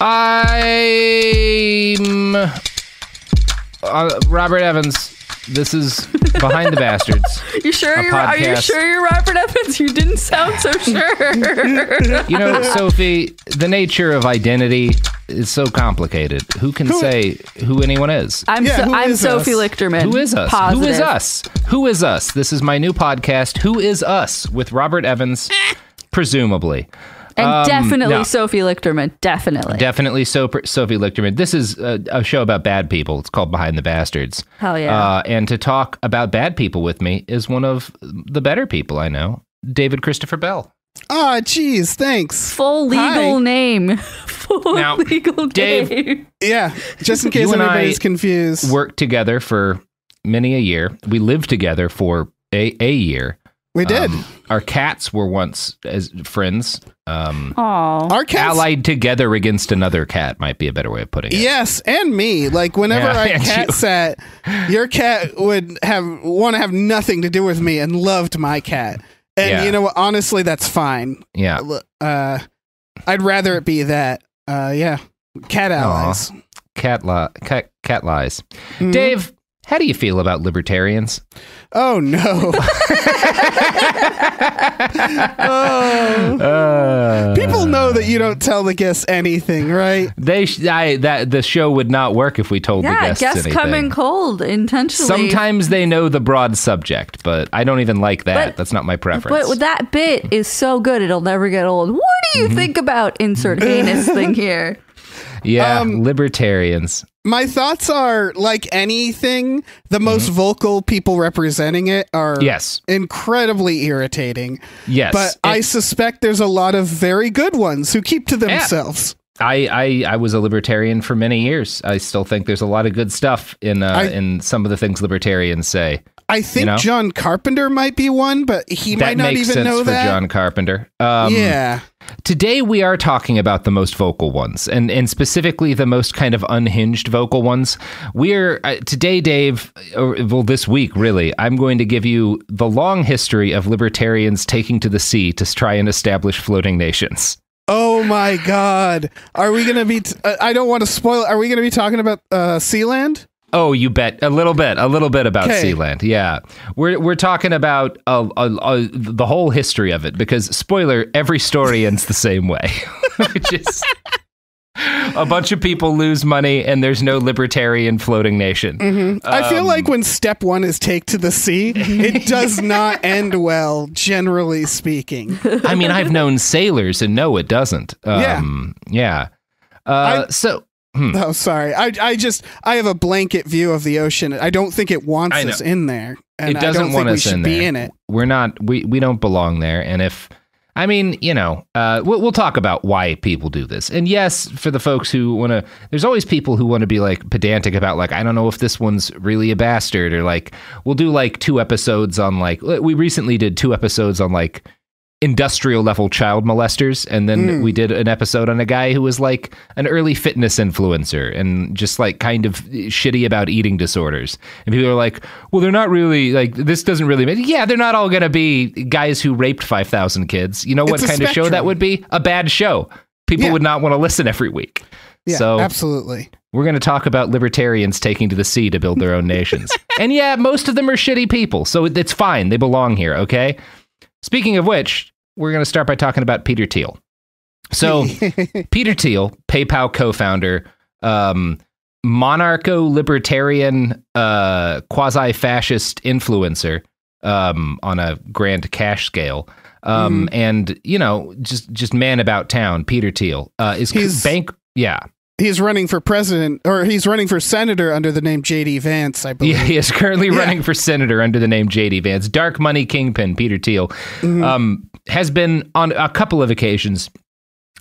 I'm uh, Robert Evans. This is Behind the Bastards. You sure? You're, are you sure you're Robert Evans? You didn't sound so sure. You know, Sophie, the nature of identity is so complicated. Who can say who anyone is? I'm Yeah, so, who I'm is Sophie us? Lichterman. Who is us? Positive. Who is us? Who is us? This is my new podcast, Who is Us, with Robert Evans, presumably. And Um, definitely no. Sophie Lichterman. Definitely. Definitely so, Sophie Lichterman. This is a, a show about bad people. It's called Behind the Bastards. Hell yeah. Uh, and to talk about bad people with me is one of the better people I know, David Christopher Bell. Ah, geez, thanks. Full legal Hi. name. Full Now, legal Dave- name. Yeah, just in case You and anybody's confused. Worked together for many a year. We lived together for a, a year. We did. Um, our cats were once as friends. Um, Aw. Our cats. allied together against another cat might be a better way of putting it. Yes, and me. Like whenever Yeah, I cat you. sat, your cat would have want to have nothing to do with me and loved my cat. And Yeah. you know what? Honestly, that's fine. Yeah. Uh, I'd rather it be that. Uh, yeah, cat allies. Cat, li- cat, cat lies. Mhm. Dave, how do you feel about libertarians? Oh no. oh. Uh, People know that you don't tell the guests anything, right? They sh- I, that the show would not work if we told the yeah, guests guests anything. come in cold intentionally. Sometimes they know the broad subject, but I don't even like that. But- That's not my preference. But that bit is so good, it'll never get old. What do Mm-hmm. you think about insert heinous thing here? yeah, Um, libertarians. My thoughts are like anything, the most vocal people representing it are Mm-hmm. Yes. incredibly irritating. Yes. But I suspect there's a lot of very good ones who keep to themselves. I, I I was a libertarian for many years. I still think there's a lot of good stuff in uh, I- in some of the things libertarians say. I think know? John Carpenter might be one, but he that might not even know that. John Carpenter. Um, yeah. Today we are talking about the most vocal ones, and and specifically the most kind of unhinged vocal ones. We're uh, today, Dave. Or, well, this week, really. I'm going to give you the long history of libertarians taking to the sea to try and establish floating nations. Oh my God. Are we going to be? T- uh, I don't want to spoil. Are we going to be talking about uh, Sealand? Oh, you bet a little bit, a little bit about. Sealand. Yeah, we're we're talking about uh, uh, uh, the whole history of it because spoiler, every story ends the same way, which is a bunch of people lose money and there's no libertarian floating nation. I feel Um, like when step one is take to the sea, it does not end well, generally speaking. I mean, I've known sailors and no, it doesn't. Um, yeah. Uh, I- so Oh, sorry. I, I just I have a blanket view of the ocean. I don't think it wants us in there, and it doesn't don't want think we us should in be there. in it. we're not we we don't belong there and if i mean you know uh we'll, we'll talk about why people do this and yes for the folks who want to there's always people who want to be like pedantic about like i don't know if this one's really a bastard or like we'll do like two episodes on like we recently did two episodes on like industrial level child molesters and then Mm. we did an episode on a guy who was like an early fitness influencer and just like kind of shitty about eating disorders and people are like well they're not really like this doesn't really make yeah they're not all gonna be guys who raped 5000 kids you know what kind of show that would be a bad show people Yeah. would not want to listen every week Yeah, so absolutely. we're going to talk about libertarians taking to the sea to build their own nations. and yeah, most of them are shitty people, so it's fine. They belong here, okay? Speaking of which, we're going to start by talking about Peter Thiel. So, Peter Thiel, PayPal co founder, um, monarcho libertarian, uh, quasi fascist influencer um, on a grand cash scale. Um, And, you know, just, just man about town, Peter Thiel uh, is He's- bank. Yeah. He's running for president, or he's running for senator under the name J.D. Vance, I believe. Yeah, he is currently Yeah. running for senator under the name J.D. Vance. Dark money kingpin Peter Thiel Mm-hmm. um, has been on a couple of occasions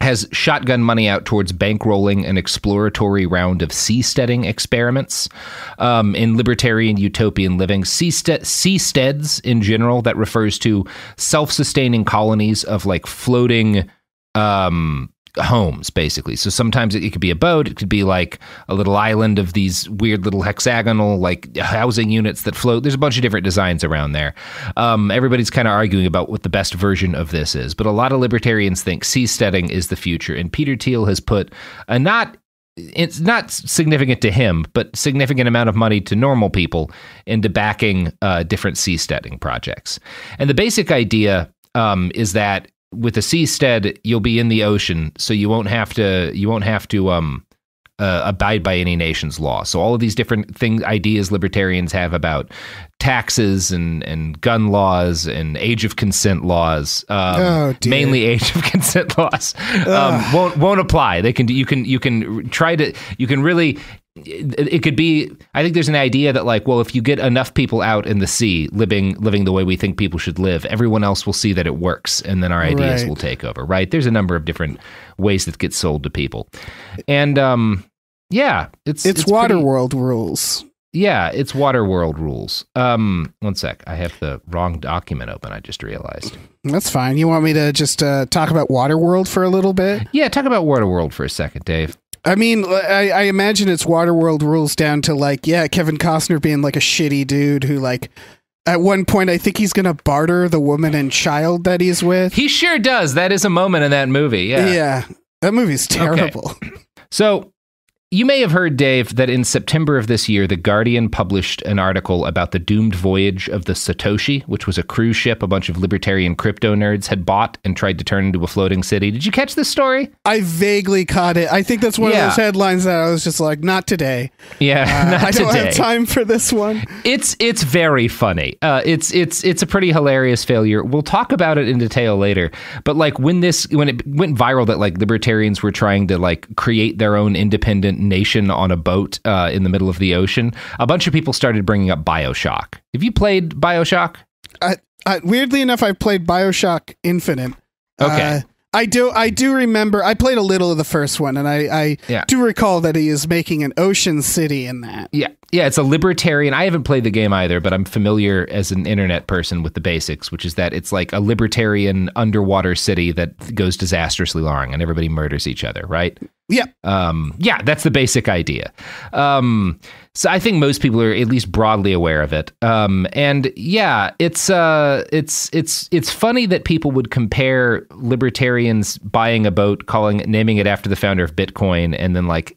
has shotgun money out towards bankrolling an exploratory round of seasteading experiments um, in libertarian utopian living. Seastead, seasteads in general, that refers to self-sustaining colonies of like floating um, homes basically. So sometimes it, it could be a boat, it could be like a little island of these weird little hexagonal like housing units that float. There's a bunch of different designs around there. Um, everybody's kind of arguing about what the best version of this is, but a lot of libertarians think seasteading is the future, and Peter Thiel has put a not it's not significant to him, but significant amount of money to normal people into backing uh, different seasteading projects. And the basic idea um, is that with a seastead, you'll be in the ocean, so you won't have to you won't have to um, uh, abide by any nation's law. So all of these different things, ideas libertarians have about taxes and and gun laws and age of consent laws, um, Oh, mainly age of consent laws, um, won't won't apply. They can you can you can try to you can really. It could be. I think there's an idea that, like, well, if you get enough people out in the sea living living the way we think people should live, everyone else will see that it works, and then our ideas Right. will take over. Right? There's a number of different ways that get sold to people, and um, yeah, it's It's, pretty- Waterworld rules. yeah, it's Waterworld rules. Um, one sec, I have the wrong document open. I just realized. That's fine. You want me to just uh, talk about Waterworld for a little bit? Yeah, talk about Waterworld for a second, Dave. I mean, I, I imagine it's Waterworld rules down to like, yeah, Kevin Costner being like a shitty dude who like. At one point, I think he's gonna barter the woman and child that he's with. He sure does. That is a moment in that movie. Yeah. Yeah, that movie's terrible. So, you may have heard, Dave, that in September of this year, The Guardian published an article about the doomed voyage of the Satoshi, which was a cruise ship a bunch of libertarian crypto nerds had bought and tried to turn into a floating city. Did you catch this story? I vaguely caught it. I think that's one Yeah. of those headlines that I was just like, not today. Yeah, Uh, not I don't today. have time for this one. It's it's very funny. Uh, it's it's it's a pretty hilarious failure. We'll talk about it in detail later. But like when this when it went viral that like libertarians were trying to like create their own independent nation on a boat uh, in the middle of the ocean, a bunch of people started bringing up Bioshock. Have you played Bioshock? I, I, weirdly enough, I've played Bioshock Infinite. Okay. Uh, I do. I do remember. I played a little of the first one, and I, I Yeah. do recall that he is making an ocean city in that. Yeah, yeah, it's a libertarian. I haven't played the game either, but I'm familiar as an internet person with the basics, which is that it's like a libertarian underwater city that goes disastrously wrong and everybody murders each other, right? Yeah. Um, yeah, that's the basic idea. Um, so I think most people are at least broadly aware of it. Um, and yeah, it's uh, it's it's it's funny that people would compare libertarians buying a boat, calling naming it after the founder of Bitcoin, and then like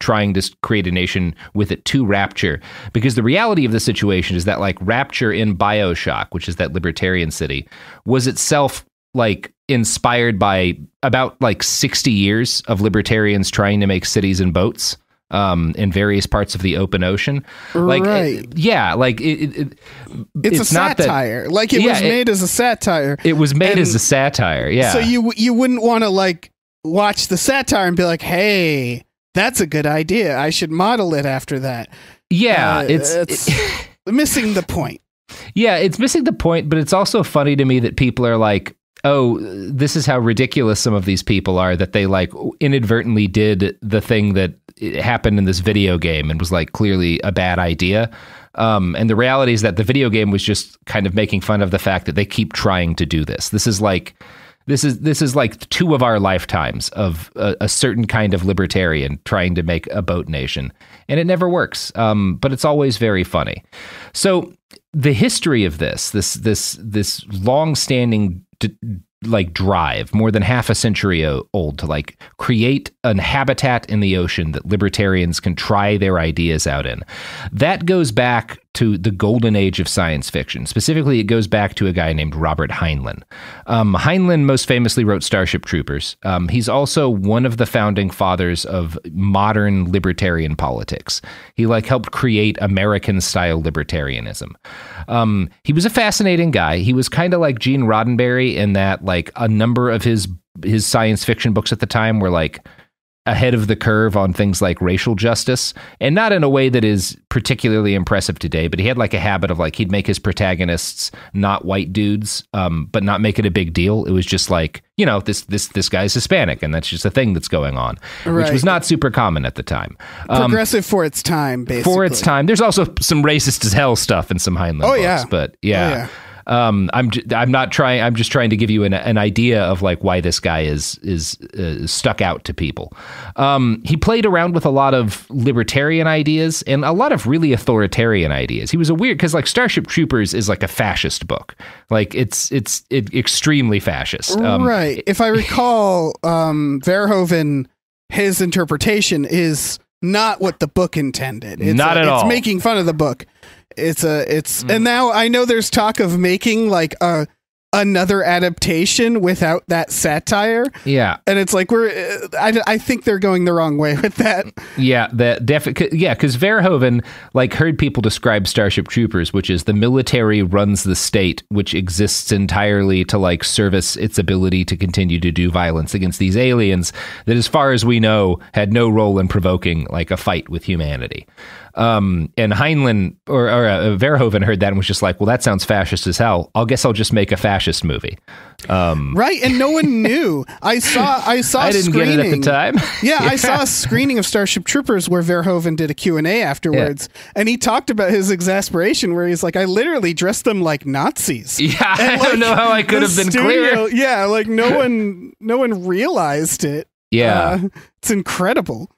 trying to create a nation with it to Rapture. Because the reality of the situation is that like Rapture in Bioshock, which is that libertarian city, was itself like inspired by about like 60 years of libertarians trying to make cities and boats um, in various parts of the open ocean. Like, Right. it- yeah, like it, it, it- It's, a not that- satire. like it Yeah, was made as a satire. it was made And as a satire. Yeah. So you you wouldn't want to like watch the satire and be like, hey, that's a good idea. I should model it after that. yeah, Uh, it's, it's missing the point. Yeah, it's missing the point, but it's also funny to me that people are like, "Oh, this is how ridiculous some of these people are that they like inadvertently did the thing that happened in this video game and was like clearly a bad idea." Um, and the reality is that the video game was just kind of making fun of the fact that they keep trying to do this. This is like this is this is like two of our lifetimes of a, a certain kind of libertarian trying to make a boat nation, and it never works. Um, but it's always very funny. So the history of this, this this this long-standing d- like drive, more than half a century old, to like create an habitat in the ocean that libertarians can try their ideas out in. That goes back to the golden age of science fiction. Specifically, it goes back to a guy named Robert Heinlein. Um, Heinlein most famously wrote Starship Troopers. Um, he's also one of the founding fathers of modern libertarian politics. He like helped create American style libertarianism. Um, he was a fascinating guy. He was kind of like Gene Roddenberry in that like a number of his his science fiction books at the time were like ahead of the curve on things like racial justice and not in a way that is particularly impressive today but he had like a habit of like he'd make his protagonists not white dudes um, but not make it a big deal it was just like you know this this this guy's hispanic and that's just a thing that's going on which was not super common at the time um, Progressive for its time, basically. for its time there's also some racist as hell stuff in some heinlein Oh, books yeah. but yeah, Oh, yeah. Um, I'm j- I'm not trying. I'm just trying to give you an, an idea of like why this guy is is uh, stuck out to people. Um, he played around with a lot of libertarian ideas and a lot of really authoritarian ideas. He was a weird because like Starship Troopers is like a fascist book. Like it's it's it, extremely fascist. Um, right. If I recall, um, Verhoeven, his interpretation is not what the book intended. It's Not at it's all. making fun of the book. It's a it's Mm. and now I know there's talk of making like a another adaptation without that satire, Yeah. and it's like we're I, I think they're going the wrong way with that. Yeah, that definitely yeah, because Verhoeven like heard people describe Starship Troopers, which is the military runs the state, which exists entirely to like service its ability to continue to do violence against these aliens that, as far as we know, had no role in provoking like a fight with humanity. Um, and Heinlein or, or uh, Verhoeven heard that and was just like, "Well, that sounds fascist as hell. I'll guess I'll just make a fascist movie." Um, Right, and no one knew. I saw I saw. I didn't get it at the screening. time. Yeah, I saw a screening of Starship Troopers where Verhoeven did a Q&A afterwards, and he talked about his exasperation where he's like, I literally dressed them like Nazis. yeah, I don't know how I could have been studio- clear. Yeah, like no one no one realized it. Yeah. Uh, it's incredible.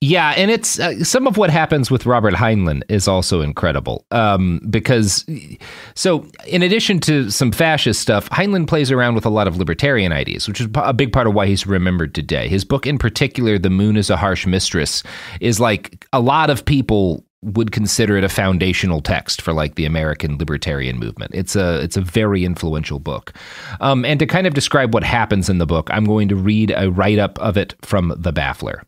Yeah, and it's uh, some of what happens with Robert Heinlein is also incredible um, because, so in addition to some fascist stuff, Heinlein plays around with a lot of libertarian ideas, which is a big part of why he's remembered today. His book, in particular, "The Moon is a Harsh Mistress," is like a lot of people would consider it a foundational text for like the American libertarian movement. It's a it's a very influential book. Um, and to kind of describe what happens in the book, I'm going to read a write up of it from the Baffler.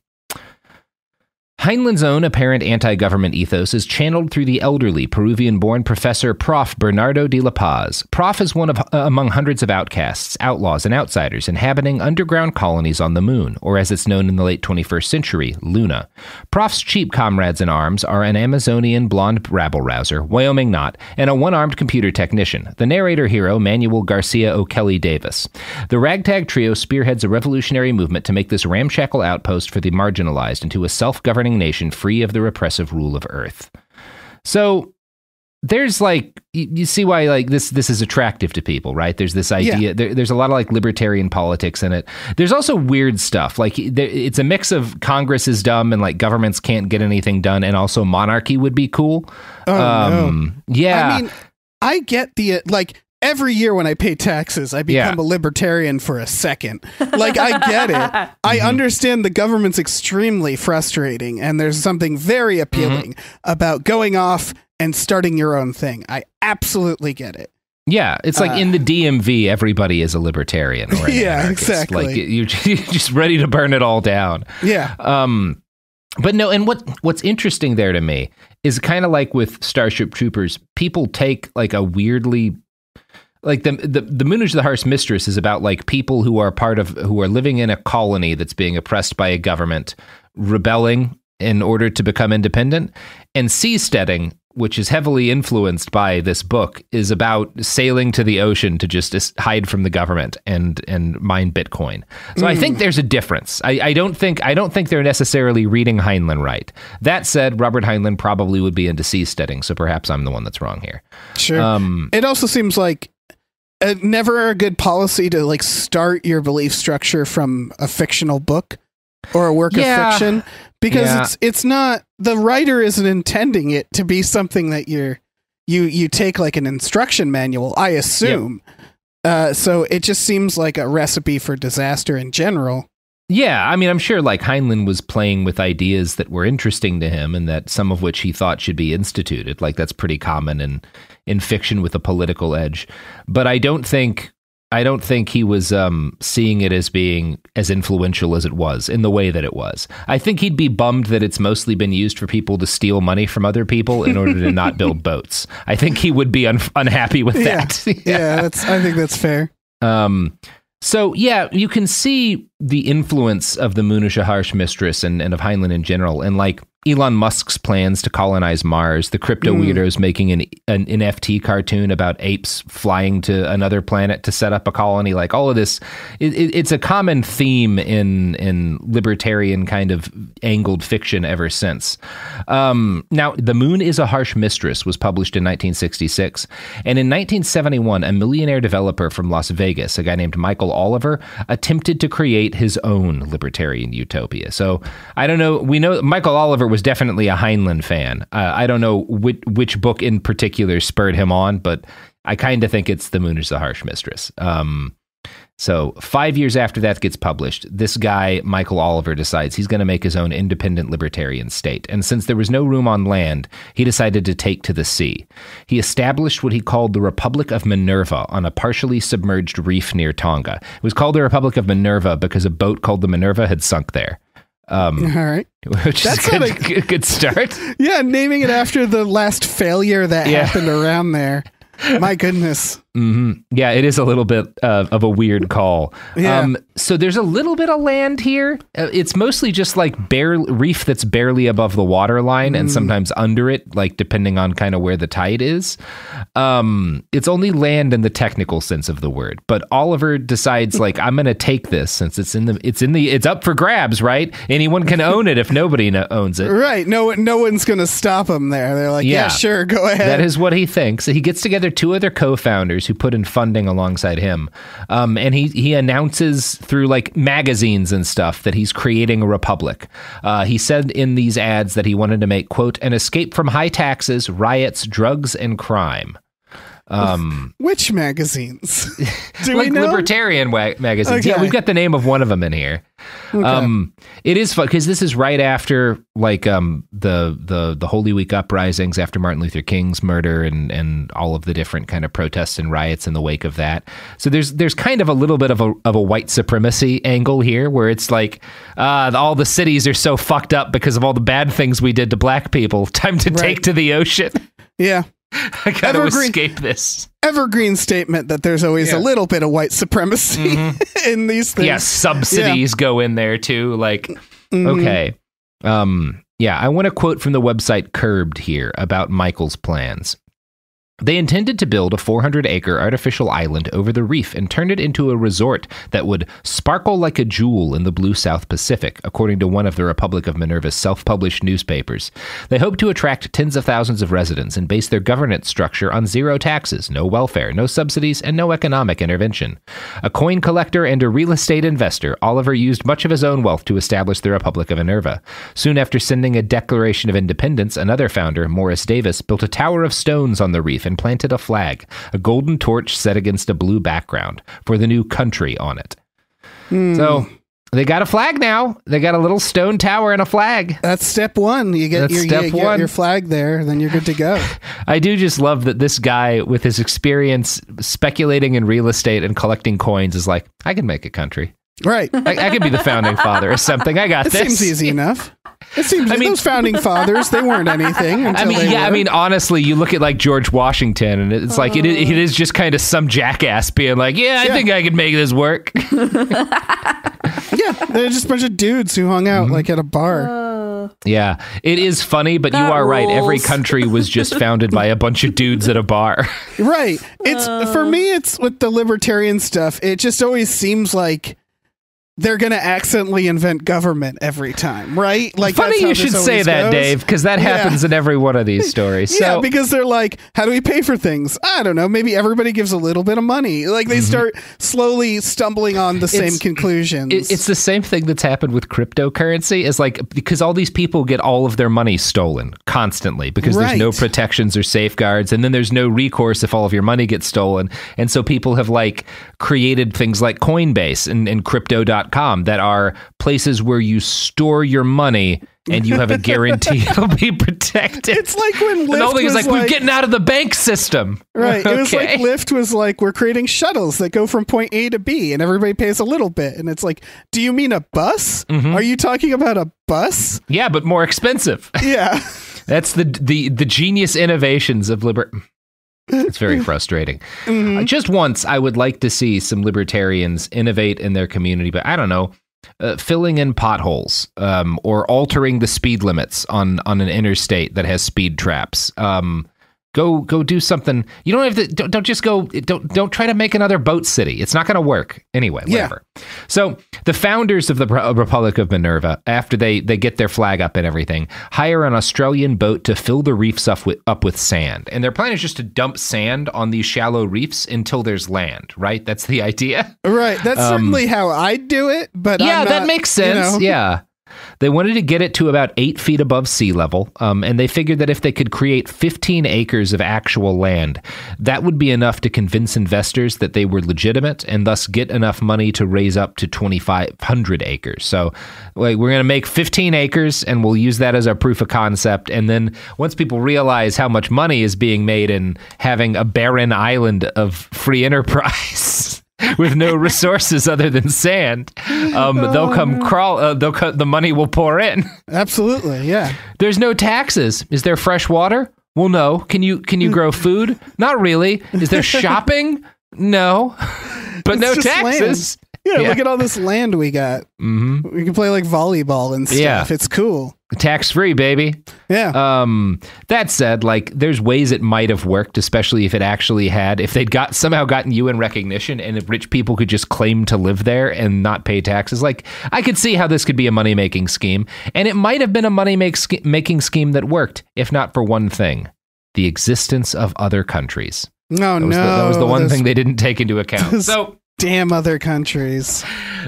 Heinlein's own apparent anti government ethos is channeled through the elderly Peruvian born professor Prof. Bernardo de la Paz. Prof is one of uh, among hundreds of outcasts, outlaws, and outsiders inhabiting underground colonies on the moon, or as it's known in the late 21st century, Luna. Prof's cheap comrades in arms are an Amazonian blonde rabble rouser, Wyoming Knott, and a one armed computer technician, the narrator hero Manuel Garcia O'Kelly Davis. The ragtag trio spearheads a revolutionary movement to make this ramshackle outpost for the marginalized into a self governing nation free of the repressive rule of Earth. So there's like you, see why like this this is attractive to people right? There's this idea there, there's a lot of like libertarian politics in it. There's also weird stuff like there, it's a mix of congress is dumb and like governments can't get anything done and also monarchy would be cool. Oh, um yeah. I mean, I get the, uh, like, every year when I pay taxes, I become Yeah. a libertarian for a second. Like, I get it. I Mm-hmm. understand the government's extremely frustrating, and there's something very appealing Mm-hmm. about going off and starting your own thing. I absolutely get it. Yeah, it's like in the DMV, everybody is a libertarian. Or Uh, Yeah, anarchist. exactly. Like you're you're just ready to burn it all down. Yeah. Um, but no, and what what's interesting there to me is kind of like with Starship Troopers, people take like a weirdly like the the the Moon is the Harsh Mistress is about like people who are part of who are living in a colony that's being oppressed by a government, rebelling in order to become independent, and seasteading, which is heavily influenced by this book, is about sailing to the ocean to just hide from the government and and mine Bitcoin. So I think there's a difference. I, I don't think I don't think they're necessarily reading Heinlein right. That said, Robert Heinlein probably would be into seasteading, so perhaps I'm the one that's wrong here. Sure. Um, it also seems like uh never a good policy to like start your belief structure from a fictional book or a work Yeah. of fiction because Yeah. it's it's not the writer isn't intending it to be something that you're you you take like an instruction manual i assume uh, so it just seems like a recipe for disaster in general Yeah, I mean, I'm sure like Heinlein was playing with ideas that were interesting to him and that some of which he thought should be instituted. Like that's pretty common in in fiction with a political edge. But I don't think I don't think he was um, seeing it as being as influential as it was in the way that it was. I think he'd be bummed that it's mostly been used for people to steal money from other people in order to not build boats. I think he would be un- unhappy with Yeah. that. yeah that's i think that's fair Um, so yeah, you can see the influence of the Moon is a Harsh Mistress and, and of Heinlein in general, and like Elon Musk's plans to colonize Mars, the crypto weirdos making an, an NFT cartoon about apes flying to another planet to set up a colony, like all of this, it, it, it's a common theme in in libertarian kind of angled fiction ever since. Um, now, The Moon is a Harsh Mistress was published in 1966, and in 1971, a millionaire developer from Las Vegas, a guy named Michael Oliver, attempted to create his own libertarian utopia. So I don't know. We know Michael Oliver was definitely a Heinlein fan. Uh, I don't know which, which book in particular spurred him on, but I kind of think it's The Moon is the Harsh Mistress. Um, so, five years after that gets published, this guy, Michael Oliver, decides he's going to make his own independent libertarian state. And since there was no room on land, he decided to take to the sea. He established what he called the Republic of Minerva on a partially submerged reef near Tonga. It was called the Republic of Minerva because a boat called the Minerva had sunk there. Um, All right. which That's is good, a- good, good start. Yeah, naming it after the last failure that Yeah. happened around there. My goodness. Hmm Yeah, it is a little bit uh, of a weird call. Yeah. Um, so there's a little bit of land here. Uh, it's mostly just like bare reef that's barely above the water line, and sometimes under it, like depending on kind of where the tide is. Um, it's only land in the technical sense of the word. But Oliver decides like I'm going to take this since it's in the it's in the it's up for grabs, right? Anyone can own it if nobody no- owns it. Right. No no one's gonna stop him there. They're like, yeah, Yeah. sure, go ahead. That is what he thinks. He gets together two other co-founders who put in funding alongside him, um, and he he announces through like magazines and stuff that he's creating a republic. Uh, he said in these ads that he wanted to make quote an escape from high taxes, riots, drugs, and crime. Um, Which magazines? Do like we know? libertarian wa- magazines. Yeah, we've got the name of one of them in here. Um, it is fun because this is right after like um the the the Holy Week uprisings after Martin Luther King's murder and and all of the different kind of protests and riots in the wake of that. So there's there's kind of a little bit of a of a white supremacy angle here where it's like uh, all the cities are so fucked up because of all the bad things we did to black people. Time to Right. take to the ocean. Yeah. I gotta Evergreen- escape this. Evergreen statement that there's always a little bit of white supremacy in these things. yeah, subsidies go in there too. Like, okay. Um, yeah, I want to quote from the website Curbed here about Michael's plans. They intended to build a 400 acre artificial island over the reef and turn it into a resort that would sparkle like a jewel in the blue South Pacific, according to one of the Republic of Minerva's self published newspapers. They hoped to attract tens of thousands of residents and base their governance structure on zero taxes, no welfare, no subsidies, and no economic intervention. A coin collector and a real estate investor, Oliver used much of his own wealth to establish the Republic of Minerva. Soon after sending a Declaration of Independence, another founder, Morris Davis, built a tower of stones on the reef and planted a flag, a golden torch set against a blue background, for the new country on it. Hmm. So they got a flag now. They got a little stone tower and a flag. That's step one. You get That's your step you get one. your flag there, then you're good to go. I do just love that this guy, with his experience speculating in real estate and collecting coins, is like, I can make a country. Right. I, I could be the founding father or something. I got It this. seems easy enough. It seems I mean- those founding fathers, they weren't anything until I mean, they yeah, I mean, honestly, you look at like George Washington, and it's like it, it is just kind of some jackass being like, "Yeah, I Yeah. think I can make this work." yeah, they're just a bunch of dudes who hung Mm-hmm. out like at a bar. Uh, yeah, it is funny, but you That are right. Every country was just founded by a bunch of dudes at a bar. Right. It's for me it's with the libertarian stuff. It just always seems like they're going to accidentally invent government every time, right? Like funny you should say that, goes. Dave, because that Yeah. happens in every one of these stories. yeah, So because they're like, how do we pay for things? I don't know. Maybe everybody gives a little bit of money. Like they start slowly stumbling on the same Mm-hmm. Conclusions. It, it's the same thing that's happened with cryptocurrency. Is like because all these people get all of their money stolen constantly because there's no protections or safeguards, and then there's no recourse if all of your money gets stolen. And so people have like created things like Coinbase and, and Crypto.com that are places where you store your money and you have a guarantee it'll be protected. It's like when and the whole Lyft thing is was like, we're getting out of the bank system. Right. It was like Lyft was like, we're creating shuttles that go from point A to B and everybody pays a little bit. And it's like, do you mean a bus? Mm-hmm. Are you talking about a bus? yeah, but more expensive. Yeah. That's the the the genius innovations of liber. It's very frustrating. Uh, just once, I would like to see some libertarians innovate in their community, but I don't know. uh, filling in potholes um, or altering the speed limits on on an interstate that has speed traps. Um, go go do something. You don't have to. Don't, don't just go. Don't don't try to make another boat city. It's not going to work anyway. Yeah. Whatever. So the founders of the Republic of Minerva, after they they get their flag up and everything, hire an Australian boat to fill the reefs up with up with sand. And their plan is just to dump sand on these shallow reefs until there's land. Right. That's the idea. Right. That's Um, certainly how I'd do it, but yeah, I'm that not, makes you sense. know. Yeah. They wanted to get it to about eight feet above sea level, um, and they figured that if they could create 15 acres of actual land, that would be enough to convince investors that they were legitimate and thus get enough money to raise up to 2,500 acres. So, like, we're going to make 15 acres and we'll use that as our proof of concept. And then once people realize how much money is being made in having a barren island of free enterprise. with no resources other than sand, um, they'll come crawl. Uh, they'll co- the money will pour in. Absolutely. Yeah. There's no taxes. Is there fresh water? Well, no. Can you can you grow food? Not really. Is there shopping? No. But no It's just taxes. Yeah, Yeah. look at all this land we got. hmm We can play like volleyball and stuff. Yeah. It's cool. Tax free, baby. Yeah. Um, that said, like, there's ways it might have worked, especially if it actually had, if they'd got somehow gotten UN recognition and if rich people could just claim to live there and not pay taxes. Like, I could see how this could be a money making scheme, and it might have been a money make sch- making scheme that worked, if not for one thing the existence of other countries. no, That was, no. the, that was the one thing they didn't take into account. those- So Damn other countries.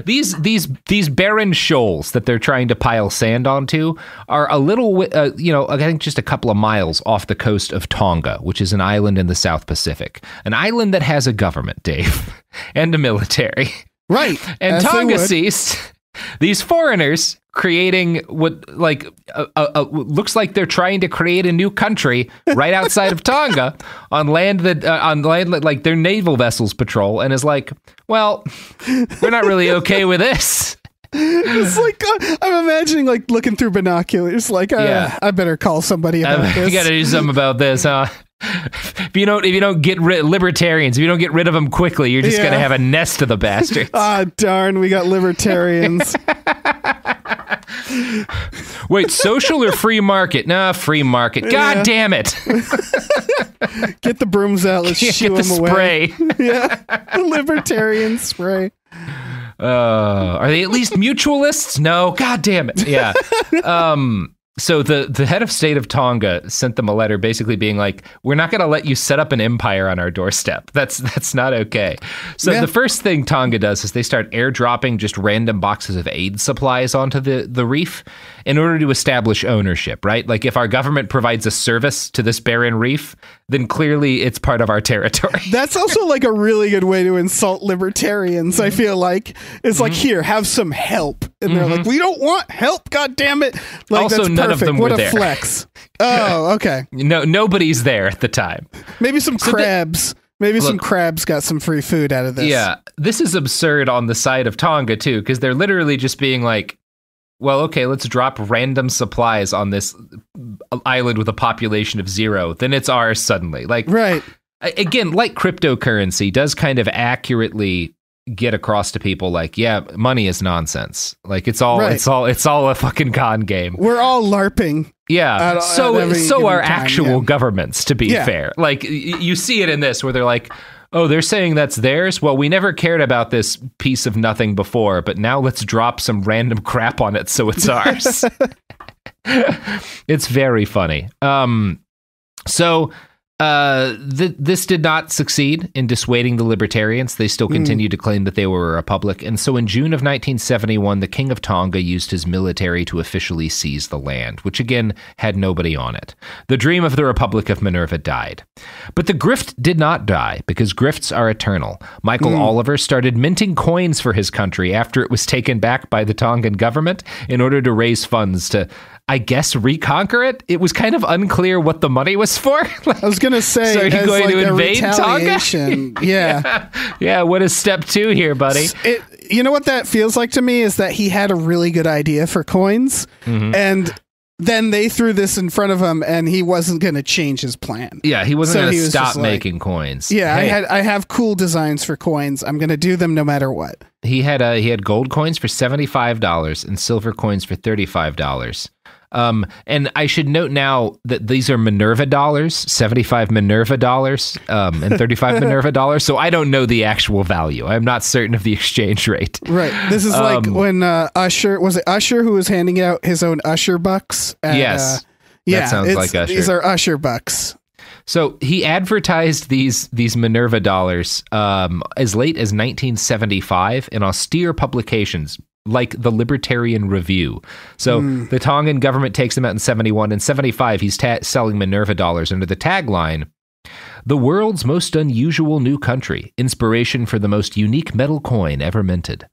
these these these barren shoals that they're trying to pile sand onto are a little, uh, you know, I think just a couple of miles off the coast of Tonga, which is an island in the South Pacific, an island that has a government, Dave, and a military. Right. And as Tonga would. These foreigners creating what like uh, uh, looks like they're trying to create a new country right outside of Tonga on land that uh, on land that like their naval vessels patrol and is like, well, we're not really okay with this. It's like uh, I'm imagining like looking through binoculars. Like, uh, Yeah. I better call somebody about Uh, this. you got to do something about this, huh? If you don't, if you don't get rid libertarians, if you don't get rid of them quickly, you're just Yeah. gonna have a nest of the bastards. Ah, darn, we got libertarians. Wait, social or free market? Nah, free market. God Yeah. damn it! Get the brooms out. Let's Get shoo the them away. spray. Yeah, libertarian spray. Uh, are they at least mutualists? No. God damn it. Yeah. Um, so the the head of state of Tonga sent them a letter basically being like, "We're not going to let you set up an empire on our doorstep. That's that's not okay." So Yeah. the first thing Tonga does is they start airdropping just random boxes of aid supplies onto the the reef in order to establish ownership, right? Like if our government provides a service to this barren reef, then clearly it's part of our territory. That's also like a really good way to insult libertarians. I feel like it's like Mm-hmm. here, have some help, and they're like, we don't want help. God damn it! Like Also, that's none of perfect. them what were a there. flex. Oh, okay. no nobody's there at the time. Maybe some they- crabs. Maybe some crabs got some free food out of this. Yeah, this is absurd on the side of Tonga too, because they're literally just being like, "Well, okay, let's drop random supplies on this island with a population of zero. Then it's ours suddenly." Like Right. again, like cryptocurrency does kind of accurately get across to people like, yeah, money is nonsense. Like it's all Right. it's all it's all a fucking con game. We're all LARPing. Yeah. At- at so every so are time, actual yeah. governments, to be Yeah. fair. Like y- you see it in this where they're like, "Oh, they're saying that's theirs. Well, we never cared about this piece of nothing before, but now let's drop some random crap on it so it's ours." it's very funny. Um so uh, th- this did not succeed in dissuading the libertarians. They still continued to claim that they were a republic. And so in June of 1971, the King of Tonga used his military to officially seize the land, which again had nobody on it. The dream of the Republic of Minerva died. But the grift did not die because grifts are eternal. Michael Oliver started minting coins for his country after it was taken back by the Tongan government in order to raise funds to. I guess reconquer it. It was kind of unclear what the money was for. Like, I was gonna say, So are you going like to invade Tonga? retaliation. yeah. yeah, what is step two here, buddy? It, you know what that feels like to me is that he had a really good idea for coins, Mm-hmm. and then they threw this in front of him, and he wasn't going to change his plan. Yeah, he wasn't So going he to was stop just like- making coins. Yeah, I had I have cool designs for coins. I'm going to do them no matter what. he had uh, he had gold coins for seventy five dollars and silver coins for thirty five dollars. Um, and I should note now that these are Minerva dollars, seventy five Minerva dollars, um, and thirty five Minerva dollars. So I don't know the actual value. I'm not certain of the exchange rate. Right. This is like Um, when uh, Usher was it Usher who was handing out his own Usher bucks. At, Yes. Uh, yeah, sounds like Usher. These are Usher bucks. So he advertised these these Minerva dollars um, as late as 1975 in austere publications like the Libertarian Review. So the Tongan government takes him out in 71 and 75 he's ta- selling Minerva dollars under the tagline the world's most unusual new country, inspiration for the most unique metal coin ever minted.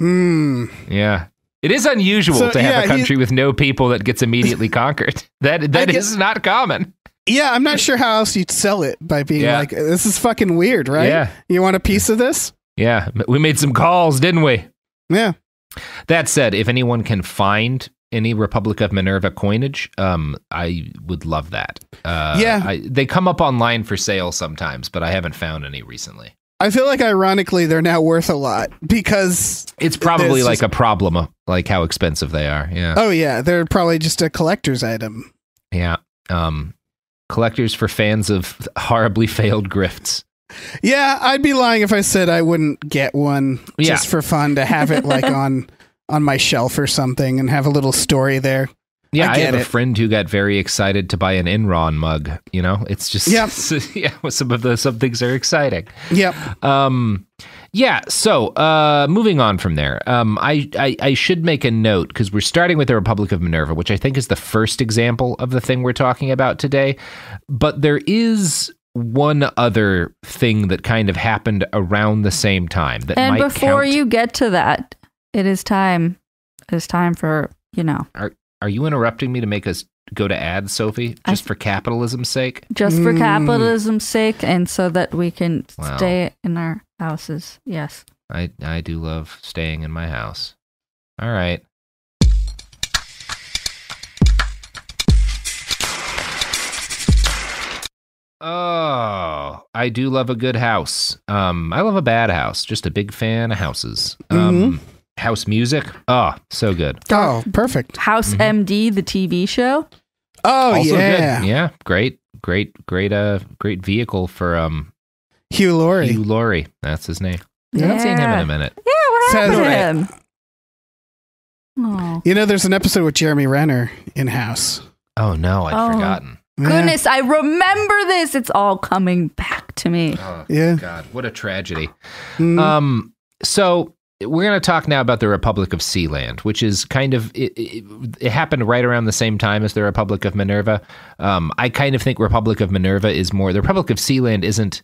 Hmm. Yeah. It is unusual So, to have yeah, a he- country with no people that gets immediately conquered. That that guess- is not common. Yeah, I'm not sure how else you'd sell it by being Yeah. like, "This is fucking weird, right? Yeah. You want a piece of this? Yeah, we made some calls, didn't we? Yeah. That said, if anyone can find any Republic of Minerva coinage, um, I would love that. Uh, Yeah. I, they come up online for sale sometimes, but I haven't found any recently. I feel like ironically they're now worth a lot because It's probably like just- a problem, like how expensive they are. Yeah, oh yeah, they're probably just a collector's item. yeah. Um, collectors for fans of horribly failed grifts. Yeah, I'd be lying if I said I wouldn't get one Yeah. just for fun to have it like on on my shelf or something and have a little story there. Yeah, I I, have a friend who got very excited to buy an Enron mug. You know, it's just Yep. yeah. Some of the some things are exciting. Yep. Um, yeah. So, uh, moving on from there, um, I, I I should make a note because we're starting with the Republic of Minerva, which I think is the first example of the thing we're talking about today. But there is one other thing that kind of happened around the same time that And might before count. you get to that, it is time. It is time for you know Are are you interrupting me to make us go to ads, Sophie, I- just for capitalism's sake? just for Mm. capitalism's sake, and so that we can Wow. stay in our houses. Yes. I I do love staying in my house. All right. Oh, I do love a good house. Um, I love a bad house. Just a big fan of houses. Um, house music. Oh, so good. Oh, perfect. House MD, the TV show. Oh also yeah. good. Yeah, great, great, great. Uh, great vehicle for um Hugh Laurie. Hugh Laurie. That's his name. I Yeah. haven't seen him in a minute. Yeah, what Sounds happened to right. him? Oh. You know, there's an episode with Jeremy Renner in House. Oh no, I'd Oh. forgotten. Yeah. Goodness, I remember this. It's all coming back to me. Oh, Yeah. God, what a tragedy. Mm. Um, so we're going to talk now about the Republic of Sealand, which is kind of it, it, it happened right around the same time as the Republic of Minerva. Um, I kind of think Republic of Minerva is more the Republic of Sealand isn't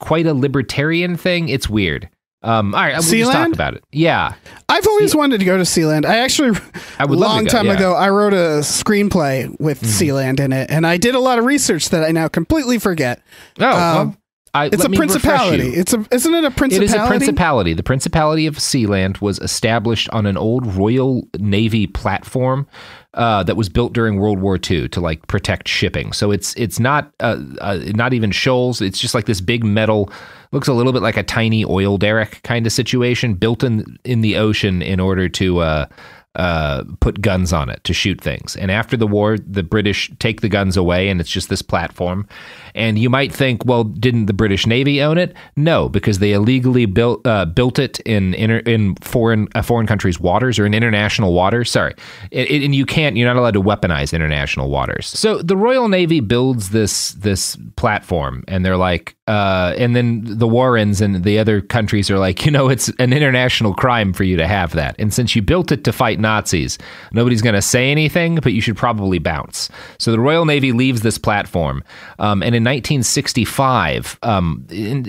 quite a libertarian thing. It's weird. Um, all right, we'll just talk about it. Yeah, I've always wanted to go to Sealand. I actually, I a would long go, time yeah. Ago, I wrote a screenplay with Sealand in it, and I did a lot of research that I now completely forget. Oh, well, Um, I, It's a principality. It's a, isn't it a principality? It is a principality. The Principality of Sealand was established on an old Royal Navy platform uh, that was built during World War II to like protect shipping. So it's it's not uh, uh, not even shoals. It's just like this big metal. Looks a little bit like a tiny oil derrick kind of situation built in in the ocean in order to. Uh, uh, put guns on it to shoot things. And after the war, the British take the guns away, and it's just this platform. And you might think, well, didn't the British Navy own it? No, because they illegally built uh, built it in inter- in foreign a foreign country's waters or in international waters. Sorry, it, it- and you can't. You're not allowed to weaponize international waters. So the Royal Navy builds this this platform, and they're like, uh, and then the Warrens and the other countries are like, you know, it's an international crime for you to have that. And since you built it to fight Nazis, nobody's going to say anything, but you should probably bounce. So the Royal Navy leaves this platform. Um, and in 1965, um, in,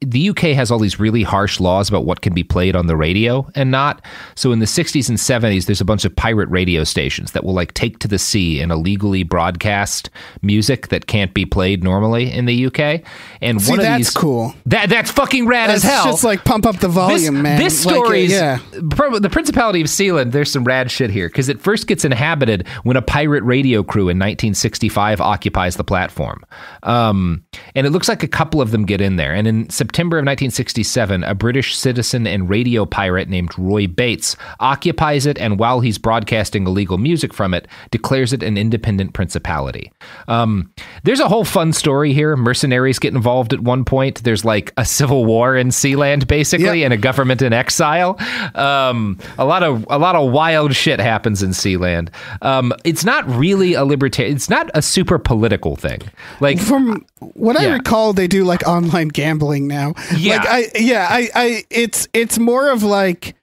the UK has all these really harsh laws about what can be played on the radio and not. So in the 60s and 70s, there's a bunch of pirate radio stations that will like take to the sea and illegally broadcast music that can't be played normally in the UK. See, one of that's these cool. that that's fucking rad That's as hell. just like pump up the volume, this, man. This Like, uh, story's yeah. The Principality of Sealand. There's some rad shit here because it first gets inhabited when a pirate radio crew in 1965 occupies the platform, um, and it looks like a couple of them get in there. And in September of 1967, a British citizen and radio pirate named Roy Bates occupies it, and while he's broadcasting illegal music from it, declares it an independent principality. Um, there's a whole fun story here. Mercenaries get involved at one point. There's like a civil war in Sealand, basically, Yep. and a government in exile. Um, a lot of a lot of wild shit happens in Sealand. Um, it's not really a libertarian. It's not a super political thing. Like From what I Yeah. recall, they do like online gambling now. Yeah. Like I yeah, I I it's it's more of like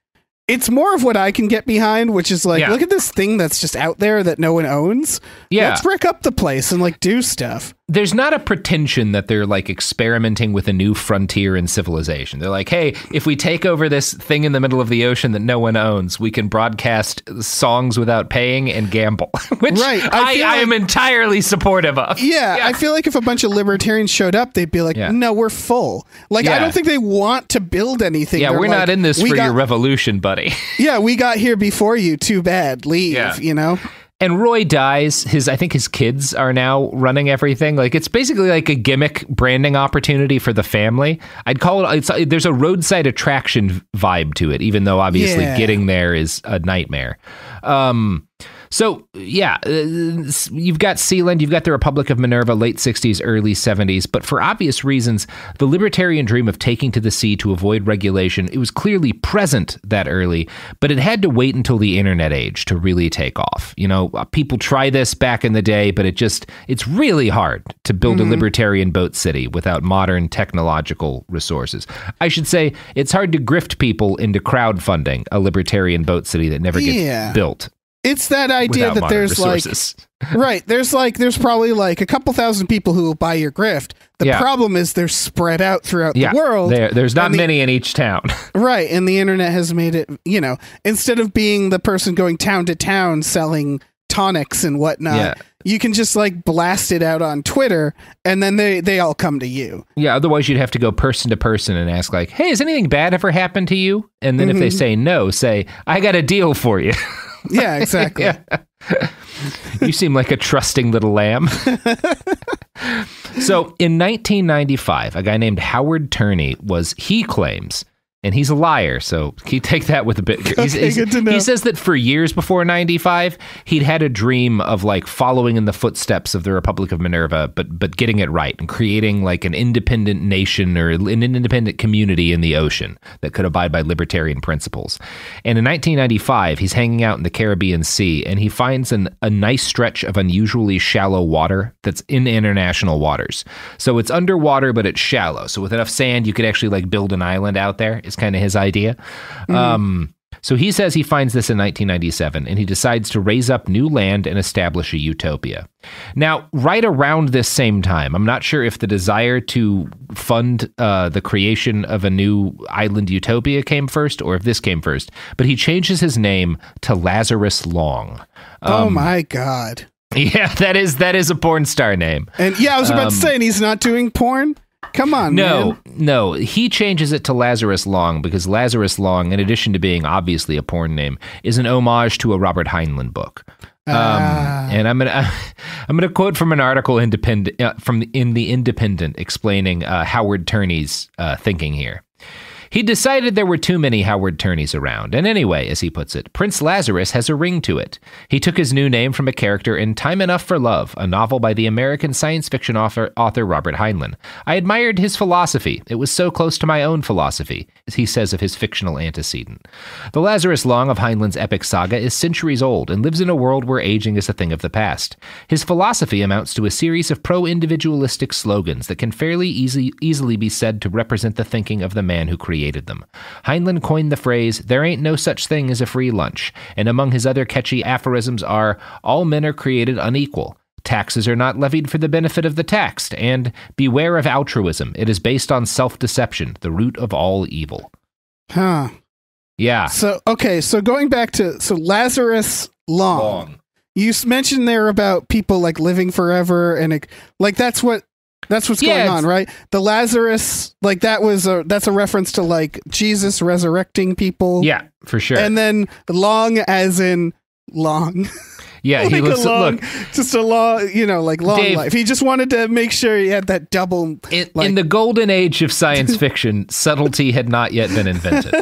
it's more of what I can get behind, which is like, Yeah. look at this thing that's just out there that no one owns. Yeah. Let's brick up the place and like do stuff. There's not a pretension that they're like experimenting with a new frontier in civilization. They're like, hey, if we take over this thing in the middle of the ocean that no one owns, we can broadcast songs without paying and gamble, which Right. I I, I, am entirely supportive of. Yeah, I feel like if a bunch of libertarians showed up, they'd be like, Yeah. "No, we're full." Like I don't think they want to build anything. Yeah, They're we're like, not in this for got- your revolution, buddy. Yeah, we got here before you. Too bad. Leave. Yeah. You know. And Roy dies. His, I think his kids are now running everything. Like it's basically like a gimmick branding opportunity for the family. I'd call it. It's there's a roadside attraction vibe to it, even though obviously Yeah. getting there is a nightmare. Um, so yeah, uh, you've got Sealand, you've got the Republic of Minerva, late '60s, early '70s. But for obvious reasons, the libertarian dream of taking to the sea to avoid regulation it was clearly present that early, but it had to wait until the internet age to really take off. You know, uh, people try this back in the day, but it just it's really hard to build a libertarian boat city without modern technological resources. I should say it's hard to grift people into crowdfunding a libertarian boat city that never gets Yeah. built It's that idea without that there's resources. like right. There's like there's probably like a couple thousand people who will buy your grift. The Yeah. problem is they're spread out throughout yeah, the world. there, there's not the- many in each town. Right, and the internet has made it. You know, instead of being the person going town to town selling tonics and whatnot. Yeah. You can just like blast it out on Twitter, and then they they all come to you. yeah, otherwise you'd have to go person to person and ask like, "Hey, has anything bad ever happened to you?" And then if they mm-hmm. say no, say, "I got a deal for you." Yeah, exactly. you seem like a trusting little lamb. so in 1995, a guy named Howard Turney was, he claims, and he's a liar, so he take that with a bit. he's- Okay, he's- good to know. He says that for years before 95, he'd had a dream of like following in the footsteps of the Republic of Minerva, but but getting it right and creating like an independent nation or an independent community in the ocean that could abide by libertarian principles. And in 1995, he's hanging out in the Caribbean Sea and he finds an, a nice stretch of unusually shallow water that's in international waters. So it's underwater, but it's shallow. So with enough sand, you could actually like build an island out there. Is kind of his idea. Um, so he says he finds this in 1997 and he decides to raise up new land and establish a utopia. Now, right around this same time, I'm not sure if the desire to fund uh, the creation of a new island utopia came first or if this came first, but he changes his name to Lazarus Long. oh my god. Yeah, that is that is a porn star name. And yeah, I was about to say, and he's not doing porn. Come on, No, man. no. He changes it to Lazarus Long because Lazarus Long, in addition to being obviously a porn name, is an homage to a Robert Heinlein book. Um, Ah. and I'm gonna I'm gonna quote from an article independent uh, from the, in the Independent explaining uh, Howard Turney's uh, thinking here. He decided there were too many Howard Turneys around, and anyway, as he puts it, Prince Lazarus has a ring to it. He took his new name from a character in Time Enough for Love, a novel by the American science fiction author, author Robert Heinlein. I admired his philosophy. It was so close to my own philosophy, as he says of his fictional antecedent. The Lazarus Long of Heinlein's epic saga is centuries old and lives in a world where aging is a thing of the past. His philosophy amounts to a series of pro individualistic slogans that can fairly easy, easily be said to represent the thinking of the man who created them. Heinlein coined the phrase, There ain't no such thing as a free lunch, and among his other catchy aphorisms are, All men are created unequal. Taxes are not levied for the benefit of the taxed, and beware of altruism. It is based on self deception, the root of all evil. Huh. Yeah. So okay, so going back to so Lazarus Long. You mentioned there about people like living forever and it, like that's what That's what's Yeah, going on, right? The Lazarus, like that was a that's a reference to like Jesus resurrecting people. Yeah, for sure. And then long as in long. yeah, like he a long, look just a long, you know, like long Dave- life. He just wanted to make sure he had that double. in, like- in the golden age of science fiction, subtlety had not yet been invented.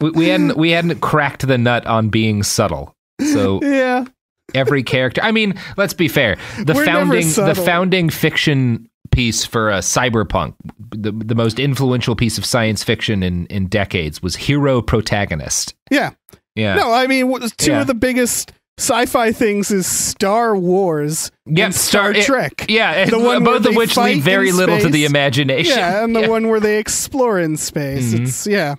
we, we hadn't we hadn't cracked the nut on being subtle. So yeah, every character. I mean, let's be fair. The We're founding the founding fiction piece for a cyberpunk, the the most influential piece of science fiction in in decades was hero protagonist. yeah. Yeah. No, I mean, two Yeah. of the biggest sci-fi things is Star Wars Yep, and Star, Star- it- Trek. yeah, The one both of which leave very little to the imagination. Yeah, and the one where they explore in space. Mhm. It's yeah.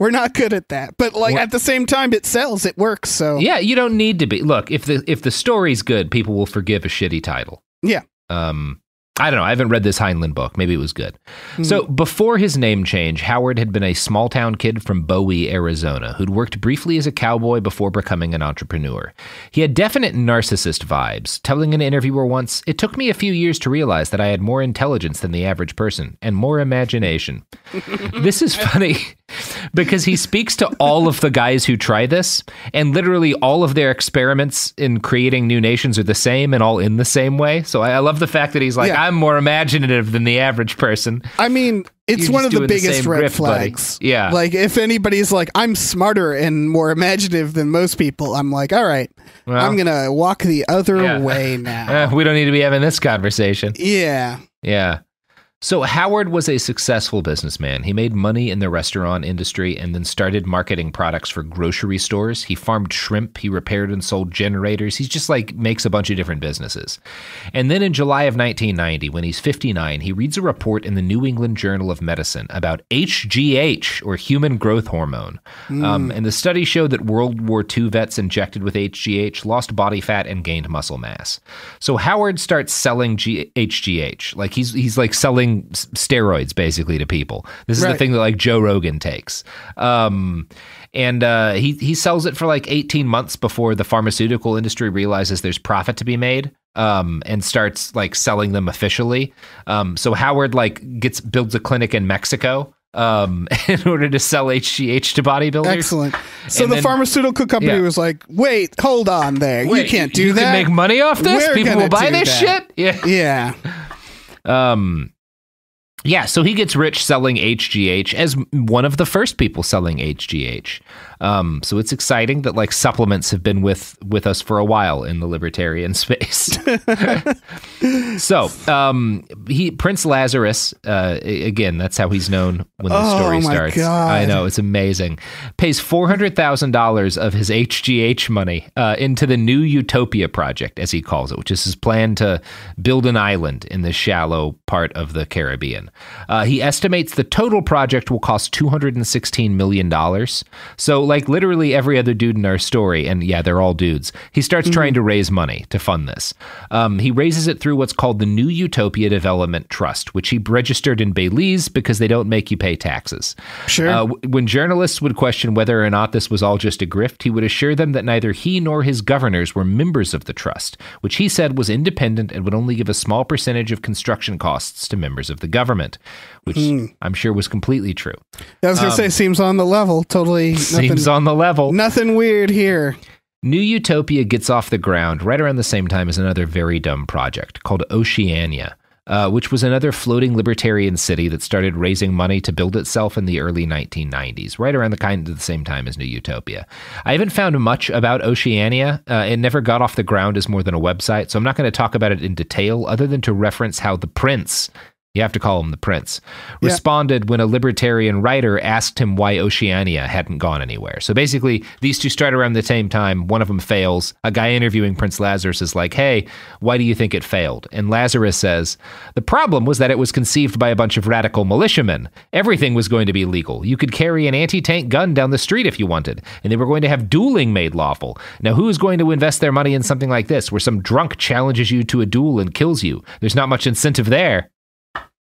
We're not good at that. But like We're- at the same time it sells, it works, so Yeah, you don't need to be. Look, if the if the story's good, people will forgive a shitty title. Yeah. Um, I don't know. I haven't read this Heinlein book. Maybe it was good. Hmm. So before his name change, Howard had been a small town kid from Bowie, Arizona, who'd worked briefly as a cowboy before becoming an entrepreneur. He had definite narcissist vibes, telling an interviewer once, "It took me a few years to realize that I had more intelligence than the average person and more imagination." this is funny because he speaks to all of the guys who try this, and literally all of their experiments in creating new nations are the same and all in the same way. So I, I love the fact that he's like, Yeah. I'm more imaginative than the average person. I mean, it's You're one of the the biggest same red buddy. flags. Yeah. Like if anybody's like, I'm smarter and more imaginative than most people, I'm like, all right, Well, I'm gonna walk the other Yeah. way now. eh, we don't need to be having this conversation. yeah. Yeah. So Howard was a successful businessman. He made money in the restaurant industry and then started marketing products for grocery stores. He farmed shrimp, he repaired and sold generators. He's just like makes a bunch of different businesses. And then in July of 1990, when he's 59, he reads a report in the New England Journal of Medicine about HGH or human growth hormone. Um, and the study showed that World War II vets injected with HGH lost body fat and gained muscle mass. So Howard starts selling G- HGH, like he's he's like selling s- steroids basically to people. This is the thing that like Joe Rogan takes. Um, and uh, he he sells it for like 18 months before the pharmaceutical industry realizes there's profit to be made um, and starts like selling them officially. Um, so Howard like gets builds a clinic in Mexico um, in order to sell HGH to bodybuilders. Excellent. So And the then- pharmaceutical company Yeah. was like, "Wait, hold on there. you can't do you that." can make money off this. We're People will buy this that. shit. Yeah. yeah. Um, yeah, so he gets rich selling HGH as one of the first people selling HGH. Um, so it's exciting that like supplements have been with with us for a while in the libertarian space. so um, he Prince Lazarus uh, again. That's how he's known when the Oh, story my starts. God. I know it's amazing. Pays four hundred thousand dollars of his HGH money uh, into the New Utopia project, as he calls it, which is his plan to build an island in the shallow part of the Caribbean. Uh, he estimates the total project will cost two hundred and sixteen million dollars. So, like literally every other dude in our story, and yeah, they're all dudes. He starts Mm-hmm. trying to raise money to fund this. Um, he raises it through what's called the New Utopia Development Trust, which he registered in Belize because they don't make you pay taxes. Sure. Uh, when journalists would question whether or not this was all just a grift, he would assure them that neither he nor his governors were members of the trust, which he said was independent and would only give a small percentage of construction costs to members of the government, which Hmm. I'm sure was completely true. I was gonna say, seems on the level. Totally nothing. Seems on the level. nothing weird here. New Utopia gets off the ground right around the same time as another very dumb project called Oceania, uh, which was another floating libertarian city that started raising money to build itself in the early 1990s, right around the kind of the same time as New Utopia. I haven't found much about Oceania. Uh, it never got off the ground as more than a website, so I'm not going to talk about it in detail, other than to reference how the Prince. You have to call him the prince. Yeah. Responded when a libertarian writer asked him why Oceania hadn't gone anywhere. So basically, these two start around the same time. One of them fails. A guy interviewing Prince Lazarus is like, Hey, why do you think it failed? And Lazarus says, The problem was that it was conceived by a bunch of radical militiamen. Everything was going to be legal. You could carry an anti tank gun down the street if you wanted, and they were going to have dueling made lawful. Now, who is going to invest their money in something like this, where some drunk challenges you to a duel and kills you? There's not much incentive there.